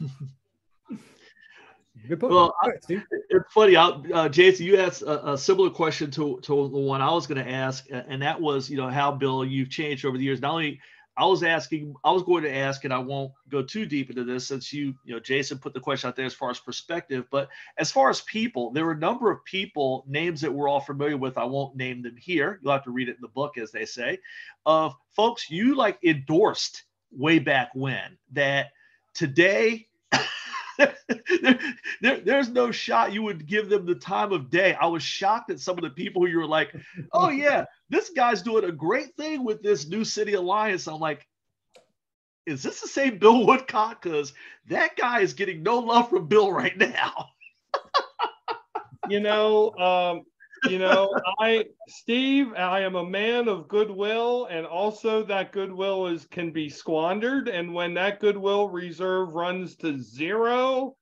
Good point. Well, I, it's funny. Uh, Jason, you asked a, a, similar question to, to the one I was going to ask, and that was, you know, how Bill you've changed over the years. Not only I was asking, I was going to ask, and I won't go too deep into this since you, you know, Jason put the question out there as far as perspective. But as far as people, there were a number of people, names that we're all familiar with. I won't name them here. You'll have to read it in the book, as they say, of folks you like endorsed way back when that today there, there, there's no shot you would give them the time of day. I was shocked at some of the people who you were like, oh, yeah, this guy's doing a great thing with this New City Alliance. I'm like, is this the same Bill Woodcock? Because that guy is getting no love from Bill right now. you know, um, you know, I, Steve, I am a man of goodwill, and also that goodwill is can be squandered. And when that goodwill reserve runs to zero,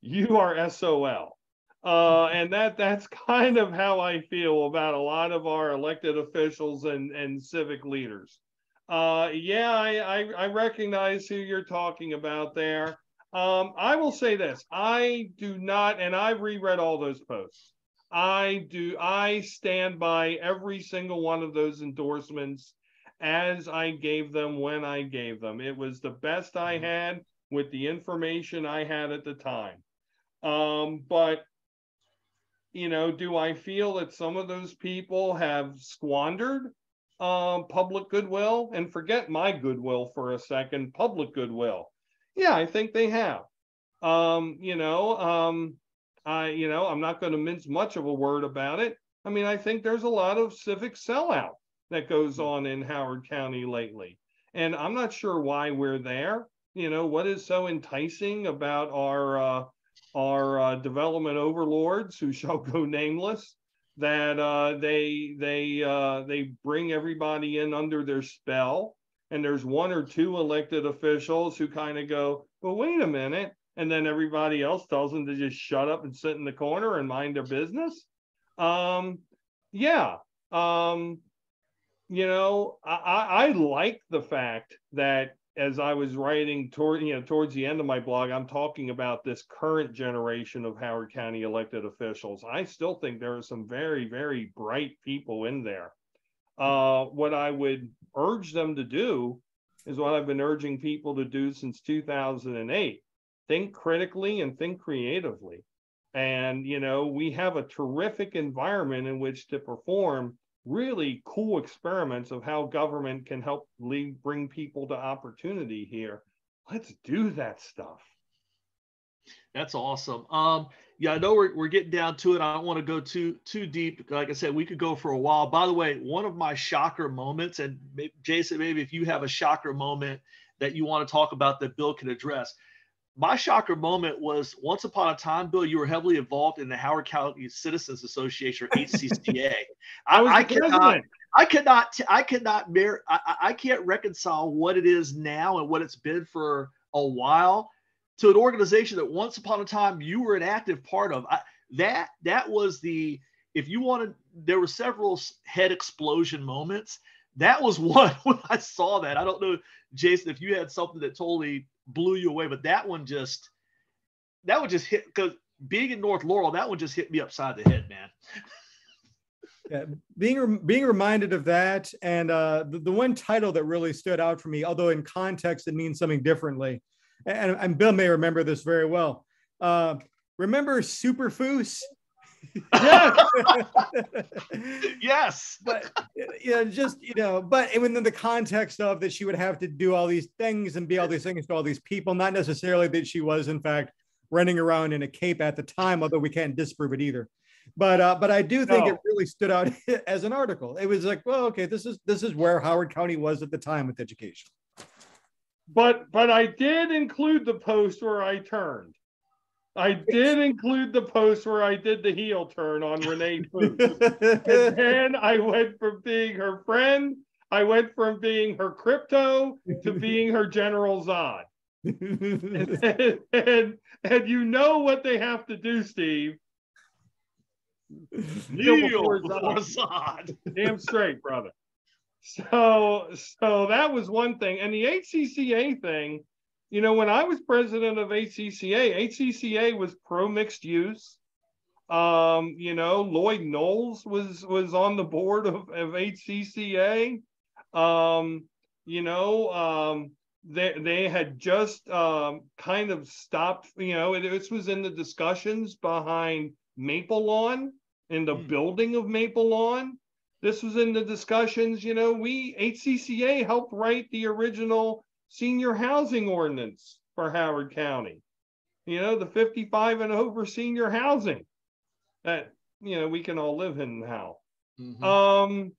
you are SOL. Uh, and that that's kind of how I feel about a lot of our elected officials and, and civic leaders. Uh, yeah, I, I, I recognize who you're talking about there. Um, I will say this: I do not, and I've reread all those posts. I do. I stand by every single one of those endorsements as I gave them when I gave them. It was the best I mm-hmm. had with the information I had at the time. Um, but you know, do I feel that some of those people have squandered uh, public goodwill? And forget my goodwill for a second, public goodwill. Yeah, I think they have. Um, you know, um, I, you know, I'm not going to mince much of a word about it. I mean, I think there's a lot of civic sellout that goes on in Howard County lately. And I'm not sure why we're there. You know, what is so enticing about our uh, our uh, development overlords who shall go nameless that uh, they they uh, they bring everybody in under their spell and there's one or two elected officials who kind of go well wait a minute and then everybody else tells them to just shut up and sit in the corner and mind their business um, yeah um, you know I, I like the fact that as I was writing toward you know towards the end of my blog, I'm talking about this current generation of Howard County elected officials. I still think there are some very very bright people in there. Uh, what I would urge them to do is what I've been urging people to do since 2008: think critically and think creatively. And you know we have a terrific environment in which to perform really cool experiments of how government can help lead, bring people to opportunity here. Let's do that stuff. That's awesome. Um, yeah, I know we're, we're getting down to it. I don't want to go too too deep. Like I said, we could go for a while. By the way, one of my shocker moments, and Jason, maybe if you have a shocker moment that you want to talk about that Bill can address, my shocker moment was once upon a time, Bill, you were heavily involved in the Howard County Citizens Association or HCCA. I, I, cannot, I cannot, I cannot, I, I can't reconcile what it is now and what it's been for a while to an organization that once upon a time you were an active part of. I, that that was the if you wanted, there were several head explosion moments. That was one when I saw that. I don't know, Jason, if you had something that totally blew you away. But that one just that one just hit because being in North Laurel, that one just hit me upside the head, man. yeah, being being reminded of that, and uh, the, the one title that really stood out for me, although in context it means something differently, and, and Bill may remember this very well. Uh, remember SuperFoose? yes. yes. But you know, just you know, but within the context of that, she would have to do all these things and be all these things to all these people. Not necessarily that she was, in fact, running around in a cape at the time, although we can't disprove it either. But uh, but I do think no. it really stood out as an article. It was like, well, okay, this is this is where Howard County was at the time with education. But but I did include the post where I turned. I did include the post where I did the heel turn on Renee Foose. and then I went from being her friend, I went from being her Krypto to being her General Zod. and, and, and, you know what they have to do, Steve. Kneel before Zod. Zod. Damn straight, brother. So so that was one thing. And the HCCA thing, you know, when I was president of HCCA, HCCA was pro mixed use. Um, you know, Lloyd Knowles was was on the board of, of HCCA. Um, you know, um, they they had just um, kind of stopped. You know, this was in the discussions behind Maple Lawn and the mm. building of Maple Lawn. This was in the discussions. You know, we HCCA helped write the original senior housing ordinance for Howard County. You know, the 55 and over senior housing that, you know, we can all live in now. Mm-hmm. Um,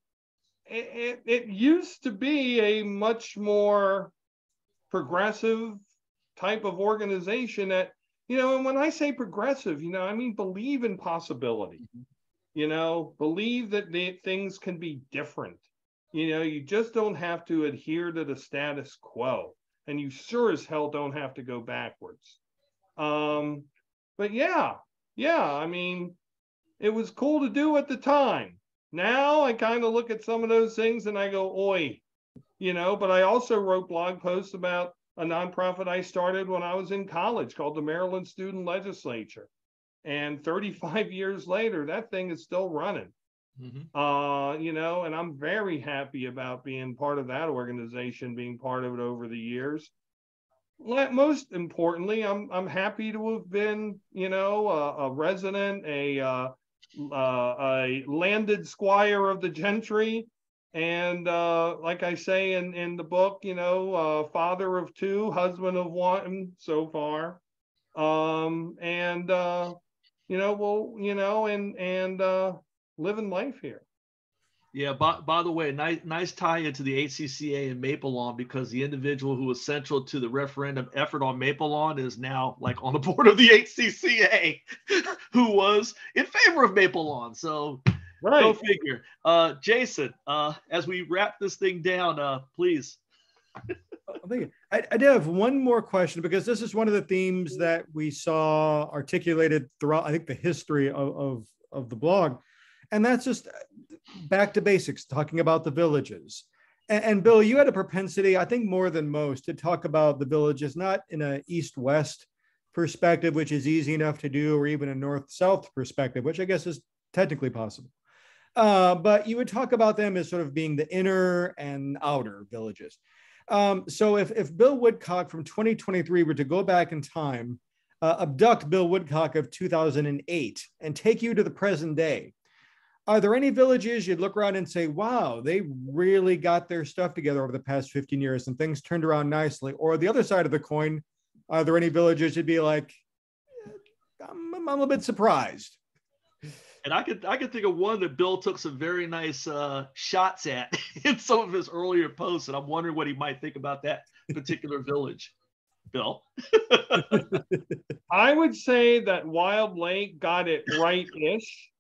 it, it, it used to be a much more progressive type of organization that, you know, and when I say progressive, you know, I mean believe in possibility. Mm-hmm. You know, believe that the, things can be different. You know, you just don't have to adhere to the status quo, and you sure as hell don't have to go backwards. Um, but yeah, yeah, I mean, it was cool to do at the time. Now I kind of look at some of those things and I go, oi, you know, but I also wrote blog posts about a nonprofit I started when I was in college called the Maryland Student Legislature. And 35 years later, that thing is still running. Mm-hmm. Uh, you know, and I'm very happy about being part of that organization, being part of it over the years. Let, Most importantly, I'm I'm happy to have been, you know, a, a resident, a uh, uh, a landed squire of the gentry, and uh, like I say in in the book, you know, uh, father of two, husband of one so far, um, and uh, you know, well, you know, and and uh, living life here. Yeah, by, by the way, nice nice tie into the HCCA and Maple Lawn because the individual who was central to the referendum effort on Maple Lawn is now like on the board of the HCCA, who was in favor of Maple Lawn. So right. go figure. Uh, Jason, uh, as we wrap this thing down, uh, please. I, I do have one more question because this is one of the themes that we saw articulated throughout, I think, the history of, of, of the blog. And that's just back to basics, talking about the villages. And, and, Bill, you had a propensity, I think more than most, to talk about the villages not in a east-west perspective, which is easy enough to do, or even a north-south perspective, which I guess is technically possible. Uh, but you would talk about them as sort of being the inner and outer villages. Um, so if, if Bill Woodcock from 2023 were to go back in time, uh, abduct Bill Woodcock of 2008 and take you to the present day, are there any villages you'd look around and say, wow, they really got their stuff together over the past 15 years and things turned around nicely? Or the other side of the coin, are there any villages you'd be like, I'm, I'm a little bit surprised? And I could I could think of one that Bill took some very nice uh, shots at in some of his earlier posts, and I'm wondering what he might think about that particular village. Bill, I would say that Wild Lake got it right-ish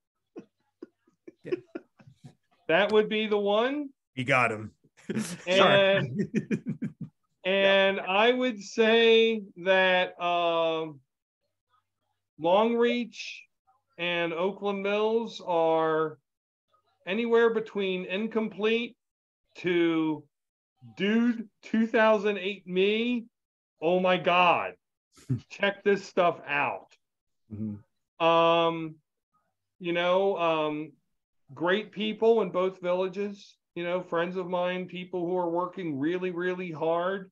that would be the one. You got him. and and I would say that um, Long Reach and Oakland Mills are anywhere between incomplete to dude 2008 me. Oh my God, check this stuff out. Mm-hmm. Um, you know, um, great people in both villages, you know, friends of mine, people who are working really, really hard.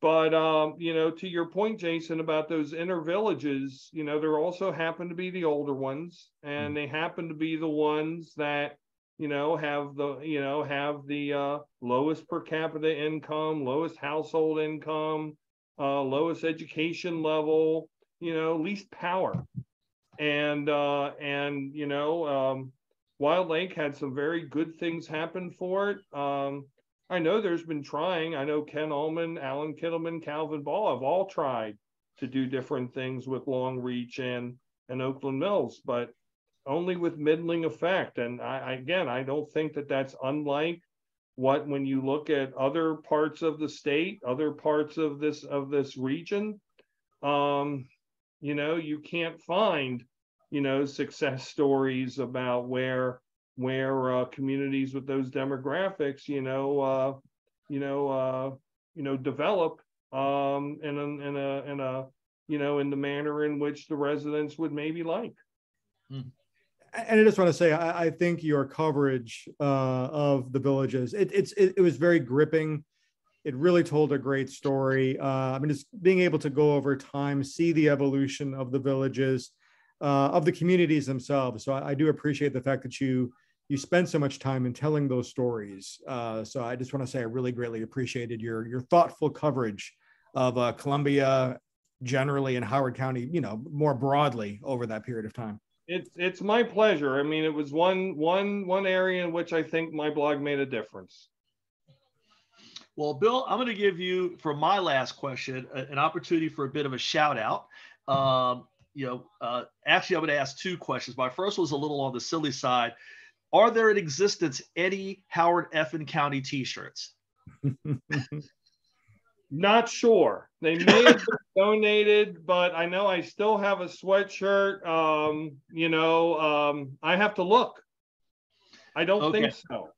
But, um, you know, to your point, Jason, about those inner villages, you know, there also happen to be the older ones, and they happen to be the ones that, you know, have the, you know, have the uh, lowest per capita income, lowest household income, uh, lowest education level, you know, least power. And, uh, and, you know, um, Wild Lake had some very good things happen for it. Um, I know there's been trying. I know Ken Ulman, Allan Kittleman, Calvin Ball have all tried to do different things with Long Reach and and Oakland Mills, but only with middling effect. And I, again, I don't think that that's unlike what when you look at other parts of the state, other parts of this of this region. Um, you know, you can't find you know, success stories about where where uh, communities with those demographics, you know, uh, you know, uh, you know, develop um, in a in a in a you know in the manner in which the residents would maybe like. Hmm. And I just want to say, I, I think your coverage uh, of the villages, it, it's it, it was very gripping it really told a great story. Uh, I mean, just being able to go over time, see the evolution of the villages, uh, of the communities themselves. So I, I, do appreciate the fact that you you spend so much time in telling those stories. Uh, so I just want to say I really greatly appreciated your your thoughtful coverage of uh, Columbia generally and Howard County, you know, more broadly over that period of time. It's it's my pleasure. I mean, it was one one one area in which I think my blog made a difference. Well, Bill, I'm going to give you, for my last question, an opportunity for a bit of a shout out. Um, you know, uh, actually, I would ask two questions. My first was a little on the silly side. Are there in existence any Howard Effin County T-shirts? Not sure. They may have been donated, but I know I still have a sweatshirt. Um, you know, um, I have to look. I don't okay. think so.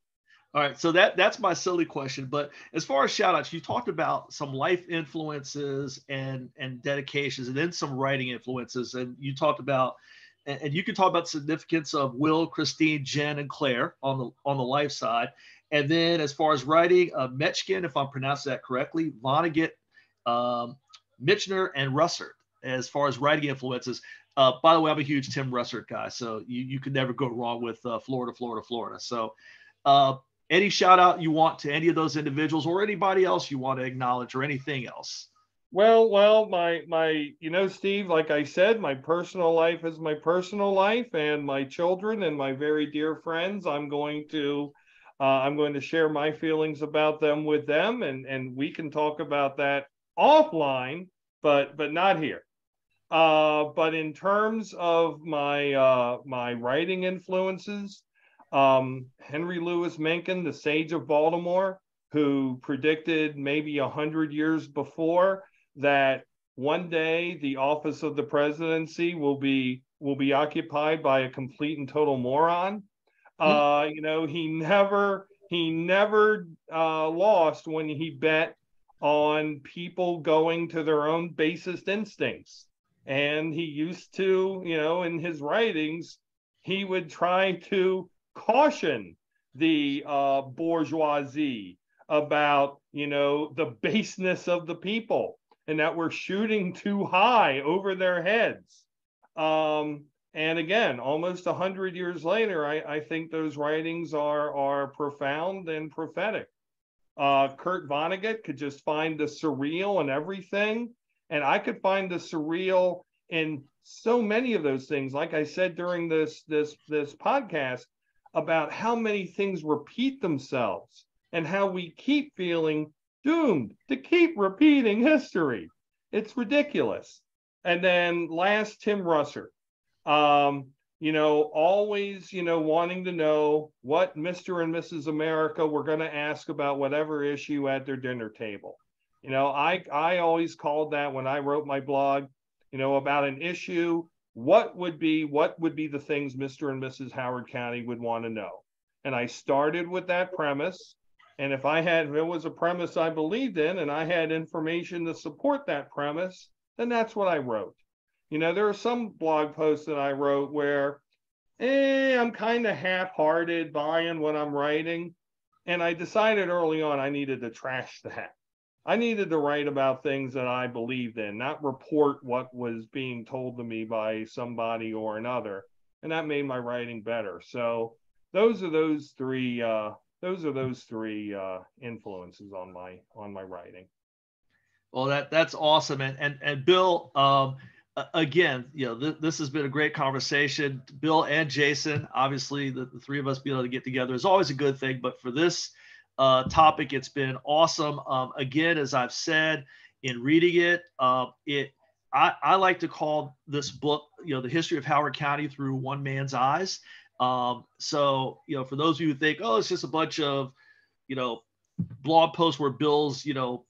All right, so that that's my silly question. But as far as shout outs, you talked about some life influences and and dedications, and then some writing influences. And you talked about, and, and you can talk about the significance of Will, Christine, Jen, and Claire on the on the life side. And then as far as writing, uh, Metchkin, if I'm pronouncing that correctly, Vonnegut, um, Michener, and Russert. As far as writing influences, uh, by the way, I'm a huge Tim Russert guy, so you you could never go wrong with uh, Florida, Florida, Florida. So. Uh, any shout out you want to any of those individuals or anybody else you want to acknowledge or anything else Well, well, my my, you know, Steve, like I said, my personal life is my personal life, and my children and my very dear friends. I'm going to, uh, I'm going to share my feelings about them with them, and and we can talk about that offline, but but not here. Uh, but in terms of my uh, my writing influences, um, Henry Louis Mencken, the Sage of Baltimore, who predicted maybe a hundred years before that one day the office of the presidency will be will be occupied by a complete and total moron. Hmm. Uh, you know, he never he never uh, lost when he bet on people going to their own basest instincts. And he used to, you know, in his writings, he would try to caution the uh, bourgeoisie about, you know, the baseness of the people and that we're shooting too high over their heads. Um, and again, almost a hundred years later, I, I, think those writings are are profound and prophetic. Uh, Kurt Vonnegut could just find the surreal in everything, and I could find the surreal in so many of those things. Like I said during this this this podcast about how many things repeat themselves and how we keep feeling doomed to keep repeating history. It's ridiculous. And then last, Tim Russert. Um, you know, always, you know, wanting to know what Mr. and Mrs. America were going to ask about whatever issue at their dinner table. You know, I I always called that when I wrote my blog, you know, about an issue, what would be what would be the things Mr. and Mrs. Howard County would want to know. And I started with that premise and if I had, if it was a premise I believed in and I had information to support that premise, then that's what I wrote. You know, there are some blog posts that I wrote where, eh, I'm kind of half hearted buying what I'm writing. And I decided early on I needed to trash that. I needed to write about things that I believed in, not report what was being told to me by somebody or another. And that made my writing better. So those are those three uh, those are those three uh, influences on my on my writing. Well, that that's awesome, and and and Bill, um, again, you know, th- this has been a great conversation. Bill and Jason, obviously, the, the, three of us being able to get together is always a good thing, but for this uh, topic, it's been awesome. Um, again, as I've said in reading it, uh, it I, I like to call this book, you know, the history of Howard County through one man's eyes. Um, so, you know, for those of you who think, oh, it's just a bunch of, you know, blog posts where Bill's, you know,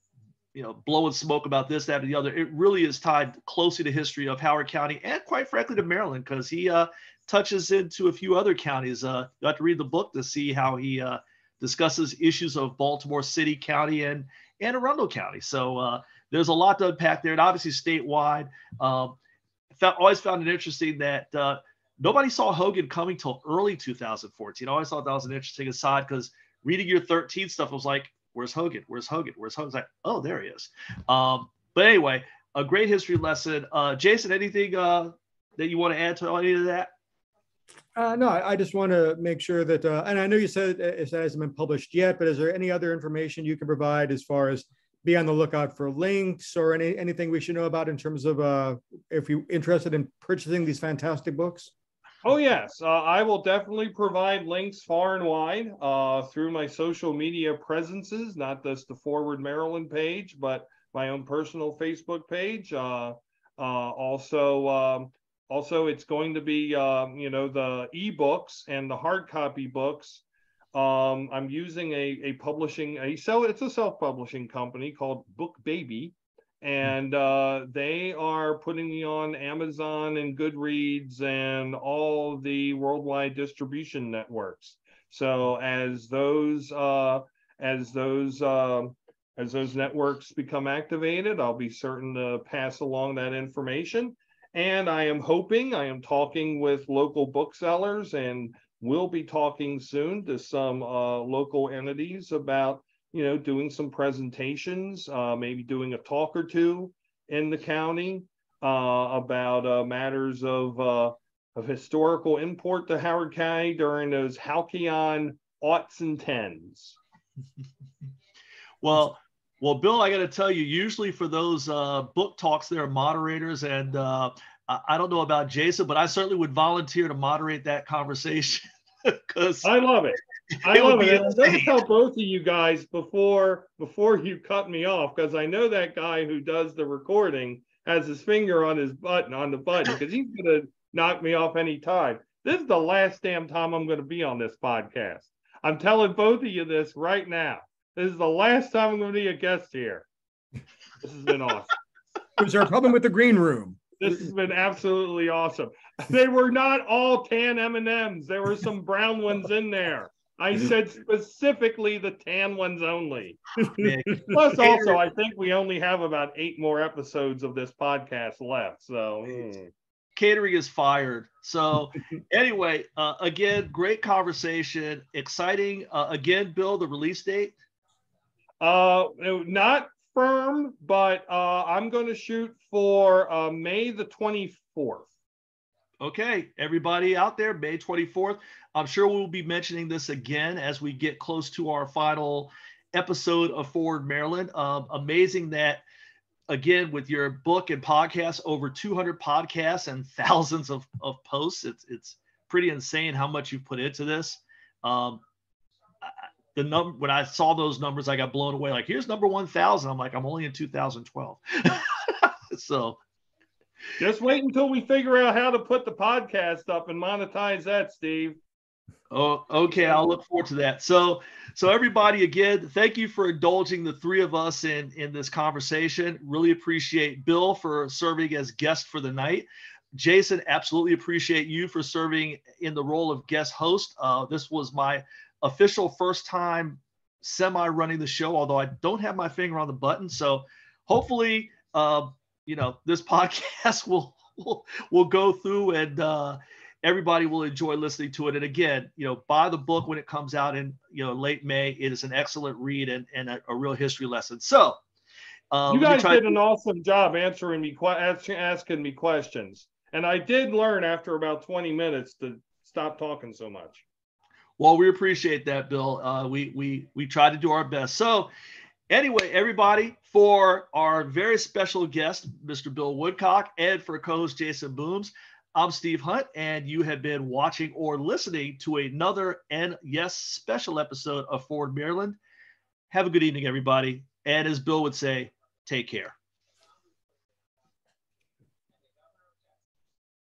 you know, blowing smoke about this, that, and the other, it really is tied closely to history of Howard County and quite frankly to Maryland because he uh, touches into a few other counties. Uh, you have to read the book to see how he uh, discusses issues of Baltimore City County and Anne Arundel County. So uh, there's a lot to unpack there, and obviously statewide. Um, always found it interesting that uh, nobody saw Hogan coming till early 2014. I always thought that was an interesting aside because reading your 13 stuff was like, where's Hogan? Where's Hogan? Where's Hogan? like, oh, there he is. Um, but anyway, a great history lesson. Uh, Jason, anything uh, that you want to add to any of that? Uh, no, I just want to make sure that, uh, and I know you said it hasn't been published yet, but is there any other information you can provide as far as be on the lookout for links or any anything we should know about in terms of uh, if you're interested in purchasing these fantastic books? Oh, yes. Uh, I will definitely provide links far and wide uh, through my social media presences, not just the Forward Maryland page, but my own personal Facebook page. Uh, uh also, um, also, it's going to be, um, you know, the ebooks and the hard copy books. Um, I'm using a, a publishing, a sell, it's a self-publishing company called Book Baby and uh, they are putting me on Amazon and Goodreads and all the worldwide distribution networks. So as those uh, as those uh, as those networks become activated, I'll be certain to pass along that information. And I am hoping I am talking with local booksellers and will be talking soon to some uh, local entities about you know, doing some presentations, uh, maybe doing a talk or two in the county uh, about uh, matters of uh, of historical import to Howard County during those halcyon aughts and tens. well, Well, Bill, I got to tell you, usually for those uh, book talks, there are moderators, and uh, I don't know about Jason, but I certainly would volunteer to moderate that conversation because I love it. I love it. And let me tell both of you guys before before you cut me off, because I know that guy who does the recording has his finger on his button on the button because he's gonna knock me off any time. This is the last damn time I'm gonna be on this podcast. I'm telling both of you this right now. This is the last time I'm gonna be a guest here. This has been awesome. Was there a problem with the green room? This has been absolutely awesome. They were not all tan M&Ms. There were some brown ones in there. I said specifically the tan ones only. Plus, also, I think we only have about eight more episodes of this podcast left. So, mm. catering is fired. So, anyway, uh, again, great conversation, exciting. Uh, again, Bill, the release date. Uh, not firm, but uh, I'm going to shoot for uh, May the 24th. Okay, everybody out there, May 24th. I'm sure we'll be mentioning this again as we get close to our final episode of Forward Maryland. Um, amazing that, again, with your book and podcast, over 200 podcasts and thousands of, of posts. It's, it's pretty insane how much you've put into this. Um, the number when I saw those numbers, I got blown away. Like, here's number 1,000. I'm like, I'm only in 2012. so just wait until we figure out how to put the podcast up and monetize that, Steve. Oh, okay. I'll look forward to that. So, so everybody, again, thank you for indulging the three of us in in this conversation. Really appreciate Bill for serving as guest for the night. Jason, absolutely appreciate you for serving in the role of guest host. Uh, this was my official first time semi running the show, although I don't have my finger on the button. So, hopefully, uh, you know, this podcast will will will go through and uh, everybody will enjoy listening to it. And again, you know, buy the book when it comes out in you know late May. It is an excellent read and, and a, a real history lesson. So um, you guys did to- an awesome job answering me asking me questions, and I did learn after about 20 minutes to stop talking so much. Well, we appreciate that, Bill. Uh, we we we try to do our best. So Anyway, everybody, for our very special guest, Mr. Bill Woodcock, and for co-host Jason Booms, I'm Steve Hunt, and you have been watching or listening to another and yes, special episode of Forward Maryland. Have a good evening, everybody. And as Bill would say, take care.